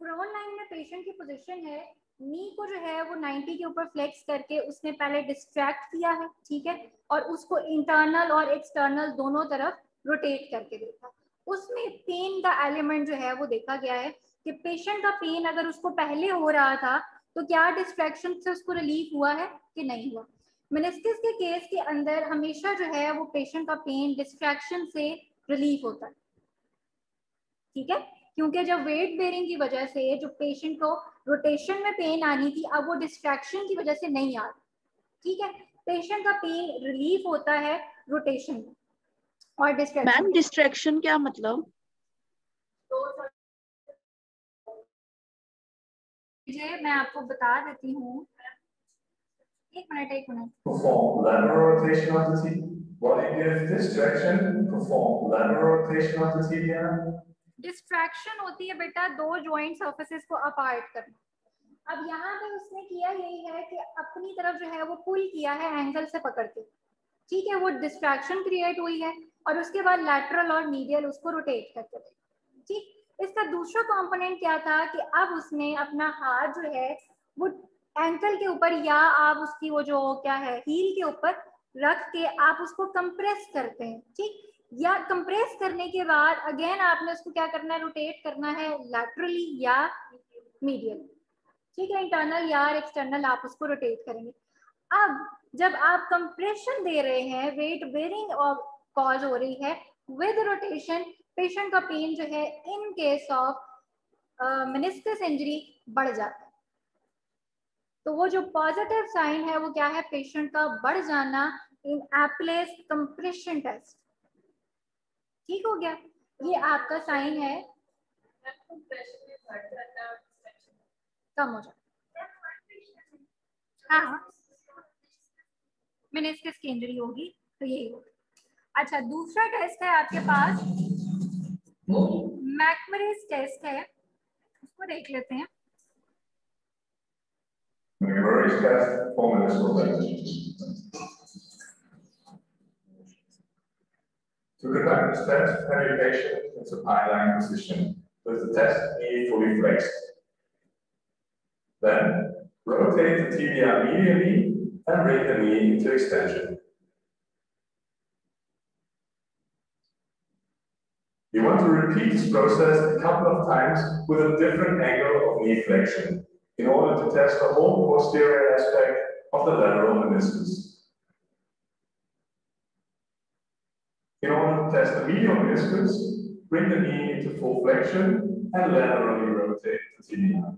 प्रोन लाइन में पेशेंट की पोजीशन है नी को जो है वो 90 के ऊपर फ्लेक्स करके उसने पहले डिस्ट्रैक्ट किया है, ठीक है? और उसको इंटरनल और एक्सटर्नल दोनों तरफ़ रोटेट करके देखा। उसमें पेन का एलिमेंट जो है वो देखा गया है कि पेशेंट का पेन अगर उसको पहले हो रहा था तो क्या डिस्ट्रैक्शन से उसको रिलीफ हुआ है कि नहीं हुआ? मिनिस्टिस के केस के अंदर हमेशा जो है वो पेशेंट का पेन डिस्ट्रैक्शन से रिलीफ होता है। ठीक है? क्योंकि जब वेट बेरिंग की वजह से जो पेशेंट को रोटेशन में पेन आनी थी अब वो डिस्ट्रैक्शन की वजह से नहीं आ रही। ठीक है? पेशेंट का पेन रिलीफ होता है रोटेशन में और डिस्ट्रैक्शन मैम डिस्ट्रैक्शन क्या मतलब? मैं आपको बता देती हूँ। एक मिनट एक minute Perform lateral rotation of the tibia. While you give this traction, perform lateral rotation of the tibia distraction होती है बेटा, दो ज्वाइंट सर्फेसिस को अपार्ट करना। अब यहाँ पे उसने किया यही है कि अपनी तरफ़ जो है वो पुल किया है एंगल से पकड़ के। ठीक है, वो डिस्ट्रैक्शन क्रिएट हुई है और उसके बाद लैटरल और मीडियल उसको रोटेट करके देखा ठीक, इसका दूसरा कंपोनेंट क्या था कि अब उसने अपना हाथ जो है वो एंकल के ऊपर या आप उसकी वो जो क्या है हील के ऊपर रख के आप उसको कंप्रेस करते हैं। ठीक या कंप्रेस करने के बाद अगेन आपने उसको क्या करना है रोटेट करना है लैटरली या मीडियल ठीक है इंटरनल या एक्सटर्नल आप उसको रोटेट करेंगे। अब जब आप कंप्रेशन दे रहे हैं वेट बेरिंग कॉज हो रही है विद रोटेशन पेशेंट का पेन जो है in case of meniscus injury बढ़ जाता है। तो वो जो पॉजिटिव साइन है, वो क्या है? पेशेंट का बढ़ जाना इन एप्लेस कंप्रेशन टेस्ट ठीक हो गया। ये आपका साइन है। कम हो जाए। हाँ हाँ। मिनिस्कस की इंजरी होगी तो यही होगा। अच्छा दूसरा टेस्ट है आपके पास। मैकमरीज टेस्ट है। उसको देख लेते हैं। McMurray's test, formulas for that. To conduct this test, patient in supine position with the test knee fully flexed. Then rotate the tibia medially and bring the knee into extension. You want to repeat this process a couple of times with a different angle of knee flexion in order to test the whole posterior aspect of the lateral meniscus. compress the medial meniscus, bring the knee into full flexion, and laterally rotate the tibia.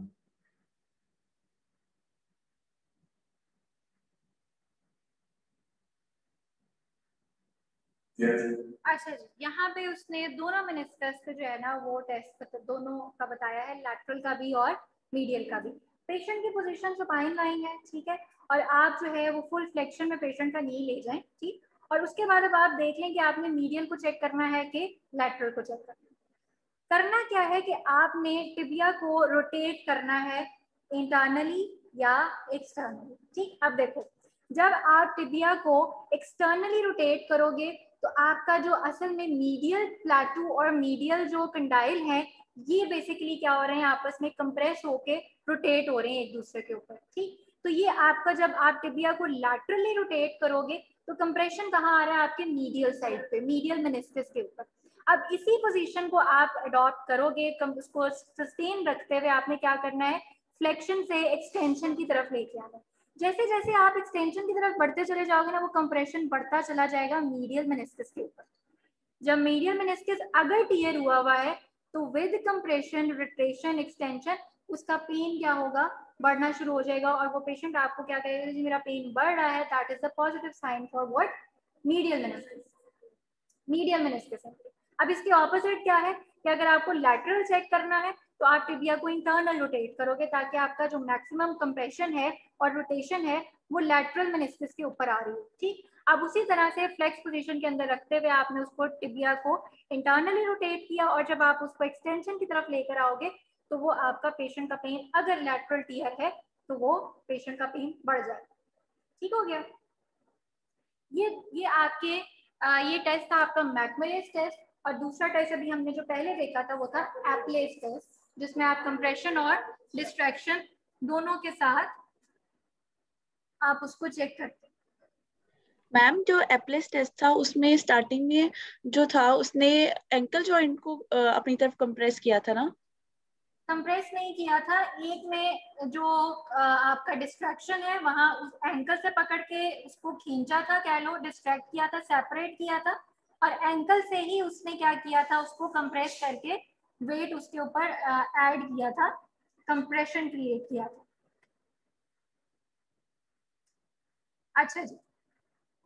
Yes. अच्छा जी यहाँ पे उसने दोनों मिनिस्कर्स का जो है ना वो टेस्ट मतलब दोनों का बताया है लैटरल का भी और मीडियल का भी पेशेंट की पोजीशन सुपाइन लाइन है ठीक है और आप जो है वो फुल फ्लेक्शन में पेशेंट का नी ले जाएँ ठीक और उसके बाद अब आप देख लें कि आपने मीडियल को चेक करना है कि लैटरल को चेक करना है। करना क्या है कि आपने टिबिया को रोटेट करना है इंटरनली या एक्सटर्नली ठीक? अब देखो, जब आप टिबिया को एक्सटर्नली रोटेट करोगे तो आपका जो असल में मीडियल प्लाटू और मीडियल जो कंडाइल है, ये बेसिकली क्या हो रहे हैं, आपस में कंप्रेस होके रोटेट हो रहे हैं एक दूसरे के ऊपर, ठीक? तो ये आपका जब आप टिबिया को लैटरली रोटेट करोगे तो कंप्रेशन कहाँ आ रहा है आपके मीडियल साइड पे मीडियल मिनिस्टस के ऊपर। अब इसी पोजीशन को आप अडॉप्ट करोगे उसको सस्टेन रखते हुए आपने क्या करना है? फ्लेक्शन से एक्सटेंशन की तरफ़ लेके आना है। जैसे जैसे आप एक्सटेंशन की तरफ़ बढ़ते चले जाओगे ना, वो कंप्रेशन बढ़ता चला जाएगा मीडियल मिनिस्कस के ऊपर। जब मीडियल मिनिस्कस अगर टीयर हुआ हुआ है तो विद कंप्रेशन रिट्रेशन एक्सटेंशन उसका पेन क्या होगा? बढ़ना शुरू हो जाएगा और वो पेशेंट आपको क्या कहेगा जी मेरा पेन बढ़ रहा है that is the positive sign for what medial meniscus medial meniscus अब इसके ऑपोजिट क्या है कि अगर आपको लैटरल चेक करना है तो आप टिबिया को इंटरनल रोटेट करोगे ताकि आपका जो मैक्सिमम कंप्रेशन है और रोटेशन है, वो लैटरल मेनिस्कस के ऊपर आ रही है। ठीक? अब उसी तरह से फ्लेक्स पोजीशन के अंदर रखते हुए आपने उसको टिबिया को इंटरनली रोटेट किया और जब आप उसको एक्सटेंशन की तरफ़ लेकर आओगे तो वो आपका पेशेंट का पेन अगर लैटरल टीयर है तो वो पेशेंट का पेन बढ़ जाएगा ठीक हो गया? ये ये आपके आ, ये टेस्ट था आपका मैकमलेस टेस्ट और दूसरा टेस्ट अभी हमने जो पहले देखा था वो था एप्लेस टेस्ट जिसमें आप कंप्रेशन और डिस्ट्रैक्शन दोनों के साथ आप उसको चेक करते मैम जो एप्लेस टेस्ट था उसमें स्टार्टिंग में जो था उसने एंकल जॉइंट को अपनी तरफ़ कंप्रेस किया था ना? कंप्रेस नहीं किया था, एक में जो आपका डिस्ट्रैक्शन है, वहाँ उस एंकल से पकड़ के उसको खींचा था, कह लो डिस्ट्रैक्ट किया था सेपरेट किया था, और एंकल से ही उसने क्या किया था, उसको कंप्रेस करके वेट उसके ऊपर ऐड किया था कंप्रेशन क्रिएट किया था। अच्छा जी,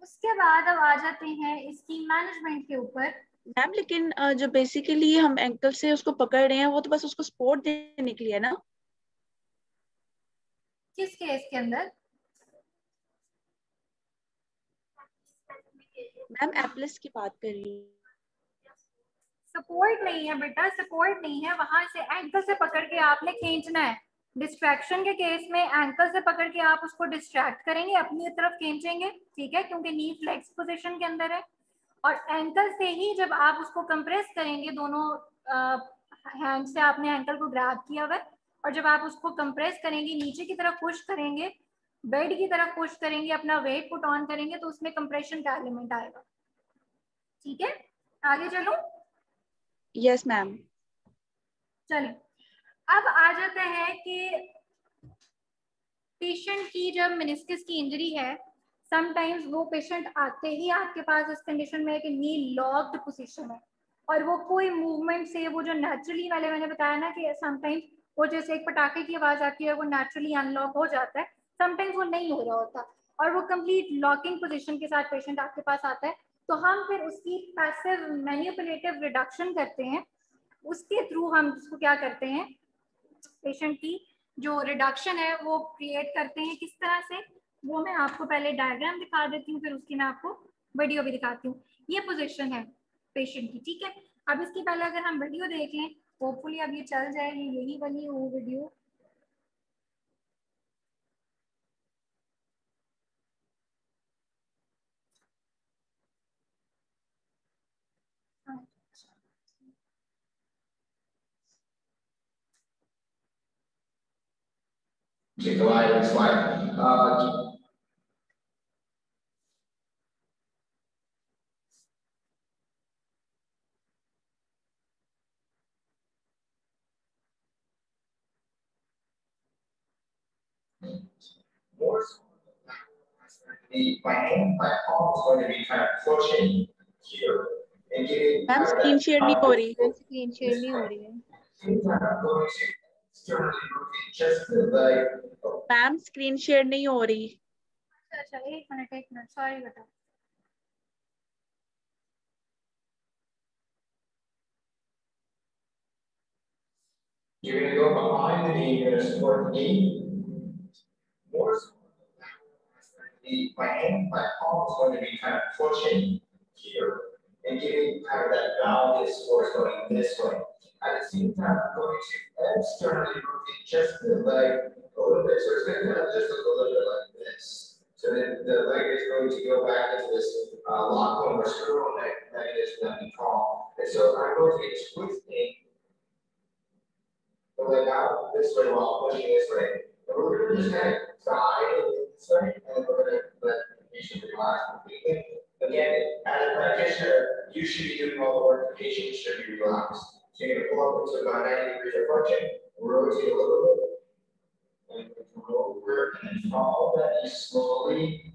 उसके बाद अब आ जाते हैं इसकी मैनेजमेंट के ऊपर। मैम लेकिन जो बेसिकली हम एंकल से उसको पकड़ रहे हैं वो तो बस उसको सपोर्ट देने के लिए ना? किस केस के अंदर? मैम एप्लस की बात कर रही हूँ। सपोर्ट नहीं है बेटा सपोर्ट नहीं है। वहाँ से एंकल से पकड़ के आपने खींचना है। डिस्ट्रैक्शन के केस में एंकल से पकड़ के आप उसको डिस्ट्रैक्ट करेंगे अपनी तरफ़ खींचेंगे ठीक है? क्योंकि नी फ्लेक्स पोजिशन के अंदर है। और एंकल से ही जब आप उसको कंप्रेस करेंगे दोनों हैंड से आपने एंकल को ग्रैब किया हुआ और जब आप उसको कंप्रेस करेंगे नीचे की तरफ़ पुश करेंगे बेड की तरफ़ पुश करेंगे अपना वेट पुट ऑन करेंगे तो उसमें कंप्रेशन का एलिमेंट आएगा। ठीक है? आगे चलो। यस मैम चलिए अब आ जाते हैं कि पेशेंट की जब मिनिस्कस की इंजरी है समटाइम्स वो पेशेंट आते ही आपके पास इस कंडीशन में है कि नी लॉक्ड पोजीशन है। और वो कोई मूवमेंट से वो जो नेचुरली वाले मैंने बताया ना कि समटाइम्स वो जैसे एक पटाखे की आवाज़ आती है, वो नेचुरली अनलॉक हो जाता है। समटाइम्स वो नहीं हो रहा होता। और वो कंप्लीट लॉकिंग पोजिशन के साथ पेशेंट आपके पास आता है। तो हम फिर उसकी पैसिव मैन्युपुलेटिव रिडक्शन करते हैं। उसके थ्रू हम उसको क्या करते हैं? पेशेंट की जो रिडक्शन है, वो क्रिएट करते हैं। किस तरह से? वो मैं आपको पहले डायग्राम दिखा देती हूँ फिर उसकी मैं आपको वीडियो भी दिखाती हूँ ये पोजिशन है पेशेंट की ठीक है अब इसकी पहले अगर हम वीडियो देख लें होपफुली अब ये चल जाएगी यही वाली वो video Okay, go ahead, next slide. Morse, the platform is going to be kind of pushing here and. I'm screen share नहीं I'm screen share नहीं हो रही है. नहीं हो रही अच्छा एक मिनट एक मिनट सॉरी बेटा You're going to go behind the knee, you're going to support the knee, more. The, my my palm is going to be kind of pushing here and giving kind of that valgus force going this way. At the same time, I'm going to externally rotate just the leg a little bit. So it's going to kind of just look a little bit like this. So then the leg is going to go back into this uh, lock or screw neck mechanism that we call. And so I'm going to be twisting the leg out this way while pushing this way. And we're going to just guide this way, and we're going to let the patient relax completely. Again, as a practitioner, you should be doing all the work, the patient should be relaxed. So you're going to pull up into about 90 degrees of flexion, rotate a little bit, and roll over, and follow that slowly,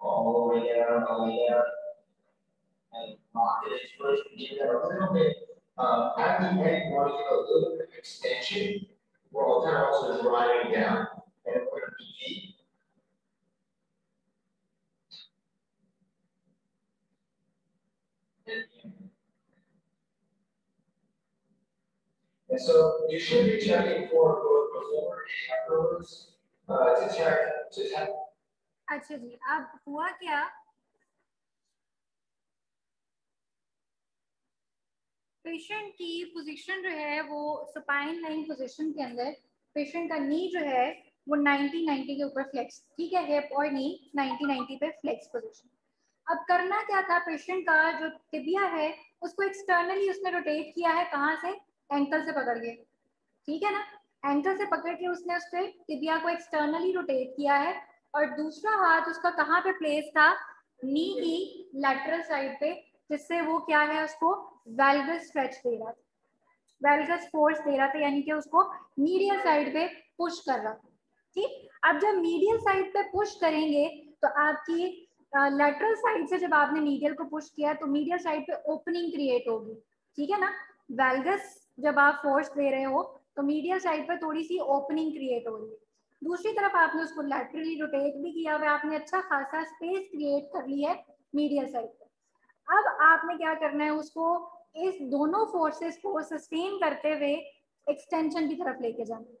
all the way down, all the way down, and lock it into place, and give that a little bit. Uh, at the end, you want to give a little bit of extension, while kind of also driving down, And so you should be checking for both before and afterwards uh, to check to check. अच्छा जी अब हुआ क्या patient की position जो है वो सपाइन line position के अंदर पेशेंट का नी जो है वो 90 90 के ऊपर फ्लेक्स ठीक है हिप और नी 90 90 पे फ्लेक्स पोजीशन अब करना क्या था पेशेंट का जो टिबिया है उसको एक्सटर्नली उसने रोटेट किया है कहाँ से? एंकल से पकड़ के। ठीक है ना? एंकल से पकड़ के उसने उस पर टिबिया को एक्सटर्नली रोटेट किया है और दूसरा हाथ उसका कहाँ पे प्लेस था? नी की लेटरल साइड पे, जिससे वो क्या है उसको? वेल्गस स्ट्रेच दे रहा था। वेल्गस फोर्स दे रहा था, यानी कि उसको मीडियल साइड पे पुश कर रहा था। ठीक? अब जब मीडियल साइड पे पुश करेंगे तो आपकी लेटरल साइड से जब आपने मीडियल को पुश किया तो मीडियल साइड पे ओपनिंग क्रिएट होगी। ठीक है ना? वेल्गस जब आप फोर्स दे रहे हो तो मीडियल साइड पर थोड़ी सी ओपनिंग क्रिएट हो रही है। दूसरी तरफ़ आपने उसको लेटरली रोटेट भी किया हुआ आपने अच्छा खासा स्पेस क्रिएट कर ली है मीडियल साइड पर। अब आपने क्या करना है, उसको इस दोनों फोर्सेस को सस्टेन करते हुए एक्सटेंशन की तरफ़ लेके जाना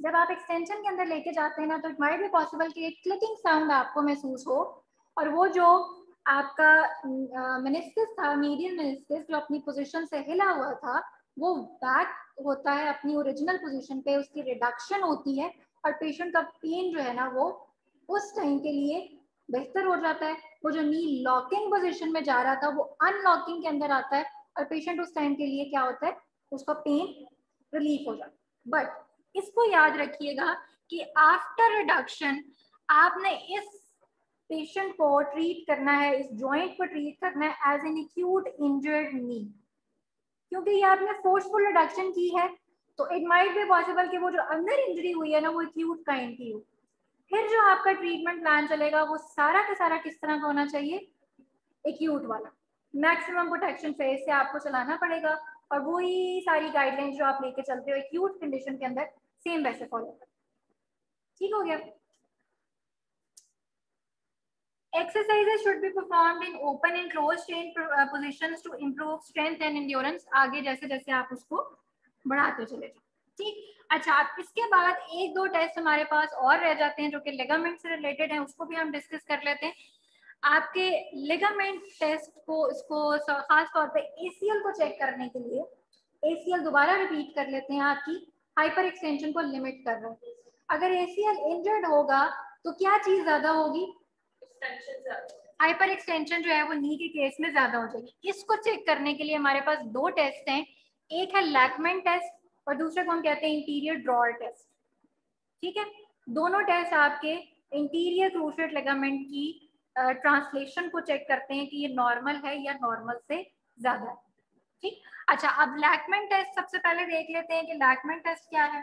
जब आप एक्सटेंशन के अंदर लेके जाते हैं ना तो इट माइट भी पॉसिबल कि एक क्लिकिंग साउंड आपको महसूस हो, और वो जो आपका मिनिस्कस था मीडियल मिनिस्कस जो अपनी पोजीशन से हिला हुआ था वो बैक होता है अपनी ओरिजिनल पोजीशन पे, उसकी रिडक्शन होती है और पेशेंट का पेन जो है ना वो उस टाइम के लिए बेहतर हो जाता है। वो जो नी लॉकिंग पोजीशन में जा रहा था, वो अनलॉकिंग के अंदर आता है और पेशेंट उस टाइम के लिए क्या होता है, उसका पेन रिलीफ हो जाता है। बट इसको याद रखिएगा कि आफ्टर रिडक्शन आपने इस पेशेंट को ट्रीट करना है, इस जॉइंट को ट्रीट करना है as an acute injured knee क्योंकि ये आपने फोर्सफुल रिडक्शन की है तो इट माइट बी पॉसिबल कि वो जो अंदर इंजरी हुई है ना, वो एक्यूट काइंड की हो। फिर जो आपका ट्रीटमेंट प्लान चलेगा, वो सारा का सारा किस तरह का होना चाहिए? एक्यूट वाला। मैक्सिमम प्रोटेक्शन फ़ेज़ से आपको चलाना पड़ेगा और वही सारी गाइडलाइंस जो आप लेके चलते हो एक्यूट कंडीशन के अंदर सेम वैसे फॉलो कर ठीक हो गया? Exercises should be performed in open and closed chain uh, positions to improve strength and endurance. आगे जैसे जैसे आप उसको बढ़ाते चले जाओ। ठीक? अच्छा इसके बाद एक दो टेस्ट हमारे पास और रह जाते हैं जो कि लेगामेंट से रिलेटेड हैं उसको भी हम डिस्कस कर लेते हैं। आपके लेगामेंट टेस्ट को इसको खास तौर पे एसीएल को चेक करने के लिए एसीएल दोबारा रिपीट कर लेते हैं आपकी हाइपर एक्सटेंशन को लिमिट कर रहे हैं। अगर एसीएल इंजर्ड होगा तो क्या चीज़ ज़्यादा होगी? हाइपर एक्सटेंशन जो है, वो नी के केस में ज़्यादा हो जाएगी। इसको चेक करने के लिए हमारे पास दो टेस्ट हैं। एक है लैकमेंट टेस्ट और दूसरे हम कहते हैं? इंटीरियर ड्रॉर टेस्ट ठीक है? दोनों टेस्ट आपके इंटीरियर क्रूशियट लेगामेंट की ट्रांसलेशन को चेक करते हैं कि ये नॉर्मल है या नॉर्मल से ज़्यादा है। ठीक? अच्छा अब लैकमेंट टेस्ट सबसे पहले देख लेते हैं कि लैकमेंट टेस्ट क्या है।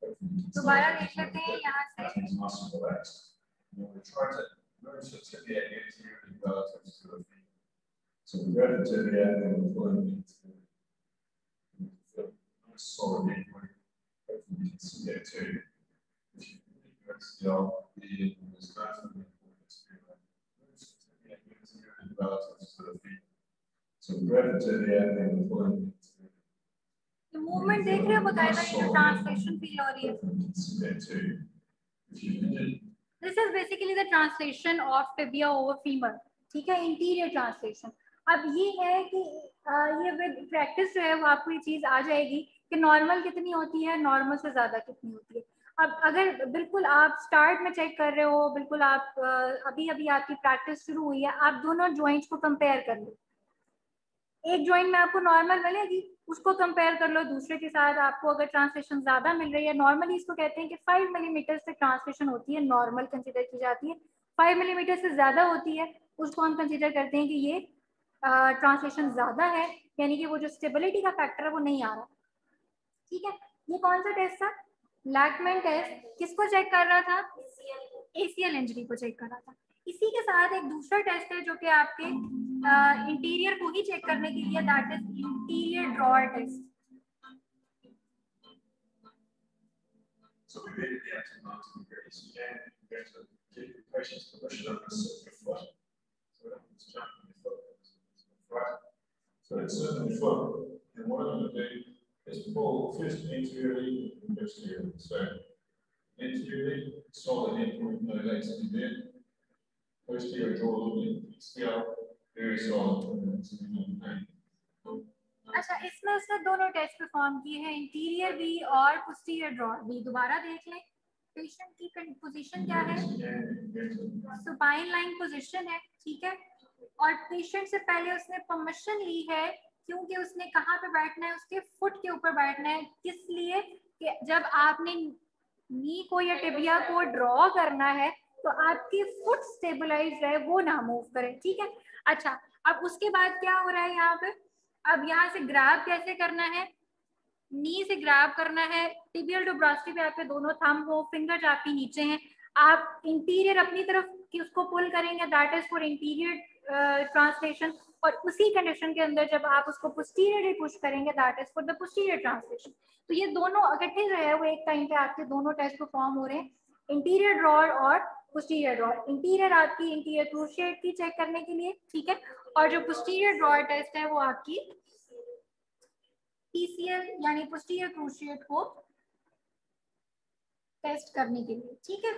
feel a nice solid inward. दोबारा देख लेते हैं यहाँ से His muscle relaxed. And we'll try to move the tibia anteriorly relative to the feet. So we go to the tibia and we'll pull it into feel a nice solid inward. Hopefully you can see that too. If you really press the arm, the is definitely important to do that. Move the tibia anteriorly relative to the feet. So we go to the tibia and we'll pull it into ये movement देख रहे हो बकायदा ये जो translation feel हो रही है। This is basically the translation of tibia over femur ठीक है? इंटीरियर ट्रांसलेशन अब ये है कि ये विद प्रैक्टिस जो है, वो आपको ये चीज़ आ जाएगी कि नॉर्मल कितनी होती है नॉर्मल से ज़्यादा कितनी होती है। अब अगर बिल्कुल आप स्टार्ट में चेक कर रहे हो, बिल्कुल आप अभी अभी आपकी प्रैक्टिस शुरू हुई है, आप दोनों ज्वाइंट्स को कंपेयर कर लो। एक ज्वाइंट में आपको नॉर्मल मिलेगी उसको कंपेयर कर लो, दूसरे के साथ आपको अगर ट्रांसलेशन ज़्यादा मिल रही है नॉर्मली इसको कहते हैं कि फाइव मिलीमीटर से ट्रांसलेशन होती है नॉर्मल कंसिडर की जाती है। फाइव मिलीमीटर से ज़्यादा होती है, उसको हम कंसिडर करते हैं कि ये ट्रांसलेशन ज़्यादा है, यानी कि वो जो स्टेबिलिटी का फैक्टर है, वो नहीं आ रहा। ठीक है? ये कौन सा टेस्ट था? लैकमैन टेस्ट किसको चेक कर रहा था? एसीएल इंजरी को। चेक कर रहा था। इसी के साथ एक दूसरा टेस्ट है जो कि आपके इंटीरियर को ही चेक करने के लिए that is anterior drawer test So we it down to ninety degrees again, we're going to keep the patient's position up as your foot. So we don't have to jump in your foot. Right. So it's in the foot, and what I'm gonna do is pull first anteriorly and posteriorly. So anteriorly, solid endpoint, no latency there. Draw a little bit, scale, very solid. अच्छा इसमें उसने दोनों test perform किए हैं interior भी और posterior drawer भी दोबारा देख लें। पेशेंट की पोजीशन क्या है? सुपाइन लाइन पोजीशन है ठीक है? और पेशेंट से पहले उसने परमिशन ली है क्योंकि उसने कहाँ पे बैठना है? उसके फुट के ऊपर बैठना है। किस लिए? कि जब आपने नी को या टिबिया को ड्रॉ करना है तो आपकी फुट स्टेबलाइज रहे, वो ना मूव करे, ठीक है? अच्छा अब उसके बाद क्या हो रहा है यहाँ पे? अब यहाँ से ग्राफ कैसे करना है? नी से ग्राफ करना है टिबियल टू ब्रास्टी पे आपके दोनों थंब हो फिंगर्स आपके नीचे हैं। आप इंटीरियर अपनी तरफ़ की उसको पुल करेंगे that is for anterior translation और उसी कंडीशन के अंदर जब आप उसको पोस्टीरियरली पुश करेंगे that is for the posterior translation तो ये दोनों इकट्ठे जो है वो एक टाइम पे आपके दोनों टेस्ट परफॉर्म हो रहे हैं। इंटीरियर ड्रॉर और पोस्टीरियर ड्रॉर इंटीरियर आपकी इंटीरियर क्रूशिएट की चेक करने के लिए, ठीक है? और जो पोस्टीरियर ड्रॉर टेस्ट है वो आपकी पीसीएल यानी पोस्टीरियर क्रूशिएट को टेस्ट करने के लिए, ठीक है?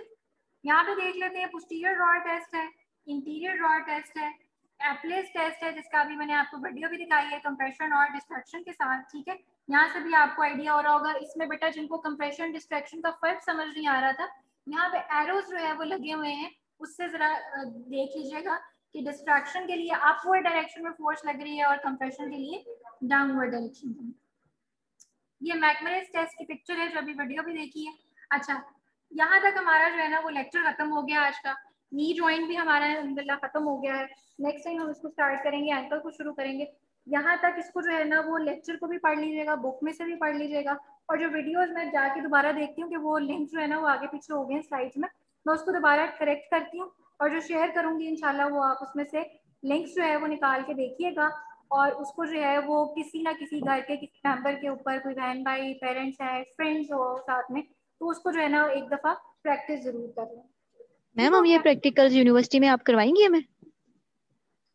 यहाँ पे देख लेते हैं पोस्टीरियर ड्रॉर टेस्ट है इंटीरियर ड्रॉर टेस्ट है एप्लेस टेस्ट है, जिसका अभी मैंने आपको वीडियो भी दिखाई है कंप्रेशन और डिस्ट्रक्शन के साथ, ठीक है? यहाँ से भी आपको आइडिया हो रहा होगा, इसमें बेटा जिनको कंप्रेशन डिस्ट्रक्शन का फ़र्क समझ नहीं आ रहा था यहाँ पे एरोज जो है वो लगे हुए हैं, उससे जरा देख लीजिएगा कि डिस्ट्रैक्शन के लिए अपवर्ड डायरेक्शन में फोर्स लग रही है और कंप्रेशन के लिए डाउनवर्ड डायरेक्शन में ये मैकमरेज टेस्ट की पिक्चर है, जो अभी वीडियो भी देखी है। अच्छा यहाँ तक हमारा जो है ना, वो लेक्चर खत्म हो गया आज का। नी ज्वाइंट भी हमारा अलहमदिल्ला खत्म हो गया है। नेक्स्ट टाइम हम इसको स्टार्ट करेंगे एंकल को शुरू करेंगे। यहाँ तक इसको जो है ना, वो लेक्चर को भी पढ़ लीजिएगा बुक में से भी पढ़ लीजिएगा। और जो वीडियोस मैं जाके दोबारा देखती हूँ कि वो लिंक जो है ना वो आगे पीछे हो गए स्लाइड्स में मैं उसको दोबारा करेक्ट करती हूँ और जो शेयर करूँगी इंशाल्लाह वो आप उसमें से लिंक्स जो है वो निकाल के देखिएगा और उसको जो है वो किसी ना किसी घर के किसी मेंबर के ऊपर कोई बहन भाई पेरेंट्स है फ्रेंड्स हो साथ में तो उसको जो है ना एक दफ़ा प्रैक्टिस ज़रूर कर लें। मैम हम ये प्रैक्टिकल्स यूनिवर्सिटी में आप करवाएँगी हमें?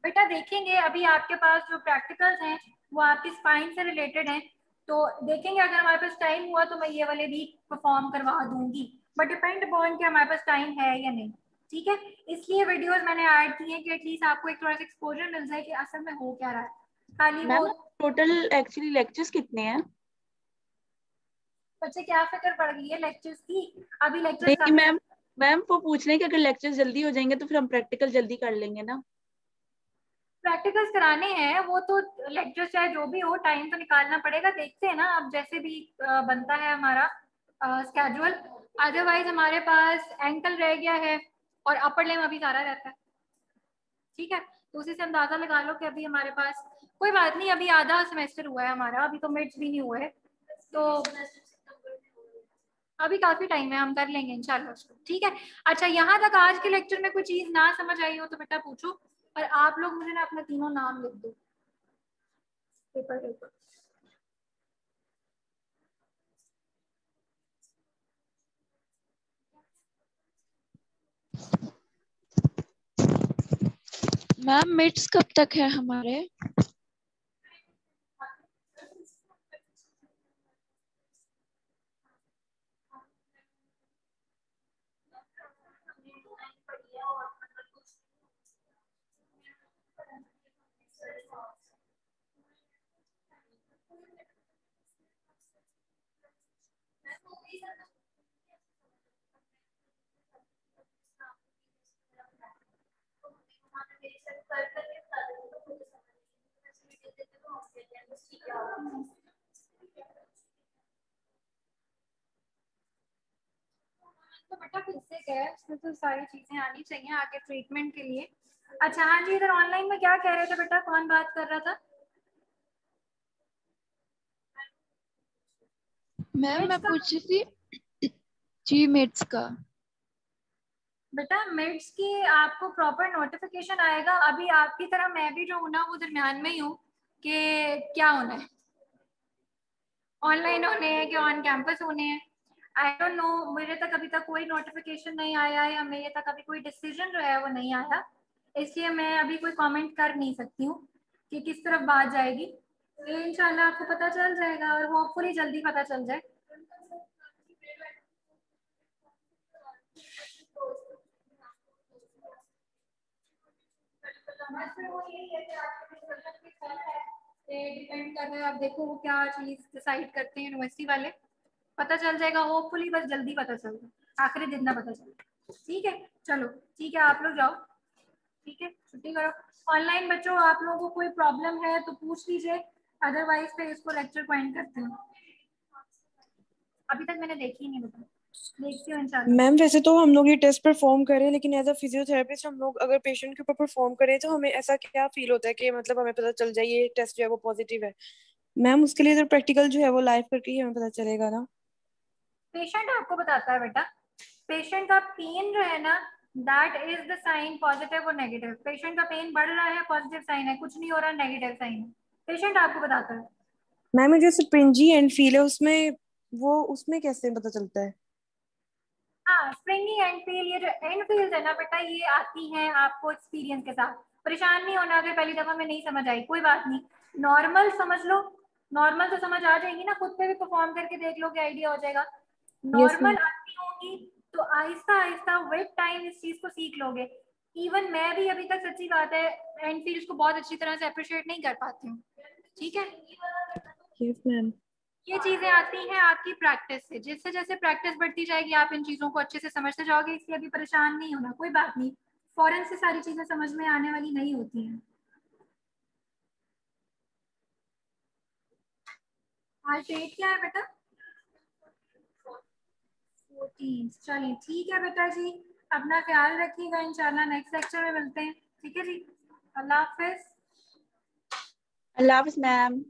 बेटा देखेंगे अभी आपके पास जो प्रैक्टिकल्स हैं वो आपकी स्पाइन से रिलेटेड हैं तो देखेंगे अगर हमारे पास टाइम हुआ तो मैं ये वाले भी परफॉर्म करवा दूँगी। बट डिपेंड अपॉन कि हमारे पास टाइम है या नहीं। ठीक है? इसलिए वीडियोस मैंने ऐड की हैं कि एटलीस्ट आपको एक थोड़ा सा एक्सपोजर मिल जाए कि असल में हो क्या रहा है। खाली वो टोटल एक्चुअली लेक्चर्स कितने हैं? बच्चे क्या फ़िक्र पड़ गई है लेक्चर्स की? अभी नहीं लेक्चर मैम मैम वो पूछ रहे हैं कि अगर लेक्चर जल्दी हो जाएँगे तो फिर हम प्रैक्टिकल जल्दी कर लेंगे ना। प्रैक्टिकल्स कराने हैं, वो तो लेक्चर चाहे जो भी हो टाइम तो निकालना पड़ेगा, देखते हैं ना, अब जैसे भी बनता है हमारा स्केड्यूल अदरवाइज़ हमारे पास एंकल रह गया है और अपर लेम अभी सारा रहता है। ठीक है? तो उसी से अंदाज़ा लगा लो कि अभी हमारे पास, कोई बात नहीं, अभी आधा सेमेस्टर हुआ है हमारा, अभी तो मिड्स भी नहीं हुए तो अभी काफ़ी टाइम है, हम कर लेंगे, इंशाल्लाह उसको। ठीक है? अच्छा यहाँ तक आज के लेक्चर में कोई चीज़ ना समझ आई हो तो बेटा पूछो। और आप लोग मुझे ना अपना तीनों नाम लिख दो। पेपर के ऊपर मैम मिट्स कब तक है हमारे? तो बेटा किससे गए? उसमें तो सारी चीज़ें आनी चाहिए आगे ट्रीटमेंट के लिए। अच्छा हाँ जी इधर ऑनलाइन में क्या कह रहे थे बेटा? कौन बात कर रहा था? मैम मैं पूछ रही थी। जी मेट्स का। बेटा मिड्स की आपको प्रॉपर नोटिफिकेशन आएगा। अभी आपकी तरह मैं भी जो हूँ ना वो दरमियान में ही हूँ। कि क्या होना है? ऑनलाइन होने हैं कि ऑन कैंपस होने हैं? आई डोंट नो मेरे तक अभी तक कोई नोटिफिकेशन नहीं आया है या मेरे तक अभी कोई डिसीज़न जो है वो नहीं आया। इसलिए मैं अभी कोई कमेंट कर नहीं सकती हूँ कि किस तरफ़ बात जाएगी। ये इंशाल्लाह आपको पता चल जाएगा और होपफुली जल्दी पता चल जाए। डिपेंड कर है अब देखो वो क्या चीज़ डिसाइड करते हैं यूनिवर्सिटी वाले, पता चल जाएगा होपफुली बस जल्दी पता चल आखिरी दिन ना पता चले ठीक है चलो, ठीक है, आप लोग जाओ ठीक है छुट्टी करो ऑनलाइन बच्चों, आप लोगों को कोई प्रॉब्लम है तो पूछ लीजिए अदरवाइज़ फिर इसको लेक्चर एंड करते हैं। अभी तक मैंने देखी नहीं बता देखती हूँ इंशाल्लाह मैम वैसे तो हम लोग ये टेस्ट परफॉर्म करें लेकिन एज अ फिजियोथेरेपिस्ट हम लोग अगर पेशेंट के ऊपर परफॉर्म करें तो हमें ऐसा क्या फील होता है कि मतलब हमें पता चल जाए ये टेस्ट जो है वो पॉजिटिव है। मैम उसके लिए तो प्रैक्टिकल जो है वो लाइव करके ही हमें पता चलेगा ना। पेशेंट आपको बताता है बेटा। पेशेंट का पेन जो है ना that is the sign positive और नेगेटिव पेशेंट का पेन बढ़ रहा है पॉजिटिव साइन है। कुछ नहीं हो रहा नेगेटिव साइन है। पेशेंट आपको बताता है। मैम मुझे स्प्रिंजी एंड फील है उसमें वो उसमें कैसे पता चलता है? हाँ स्प्रिंगी एंड फील ये जो एंड फील्स है ना बेटा ये आती हैं आपको एक्सपीरियंस के साथ। परेशान नहीं होना अगर पहली दफ़ा में नहीं समझ आई कोई बात नहीं। नॉर्मल समझ लो नॉर्मल तो समझ आ जाएगी ना खुद पे भी परफॉर्म करके देख लो कि आइडिया हो जाएगा। नॉर्मल आती होगी तो आहिस्ता आहिस्ता विद टाइम इस चीज़ को सीख लोगे। इवन मैं भी अभी तक सच्ची बात है एंड फील्स को बहुत अच्छी तरह से अप्रिशिएट नहीं कर पाती हूँ। ठीक है? मैम ये चीज़ें आती हैं आपकी प्रैक्टिस से। जैसे जैसे प्रैक्टिस बढ़ती जाएगी, आप इन चीज़ों को अच्छे से समझते जाओगे, इसलिए अभी परेशान नहीं होना, कोई बात नहीं। फ़ौरन से सारी चीज़ें समझ में आने वाली नहीं होती हैं। आज डेट क्या है बेटा? फोर्टीन चलिए, ठीक है बेटा जी। अपना ख्याल रखिएगा, इंशाल्लाह नेक्स्ट लेक्चर में मिलते हैं। ठीक है जी? अल्लाह हाफिज। अल्लाह हाफिज मैम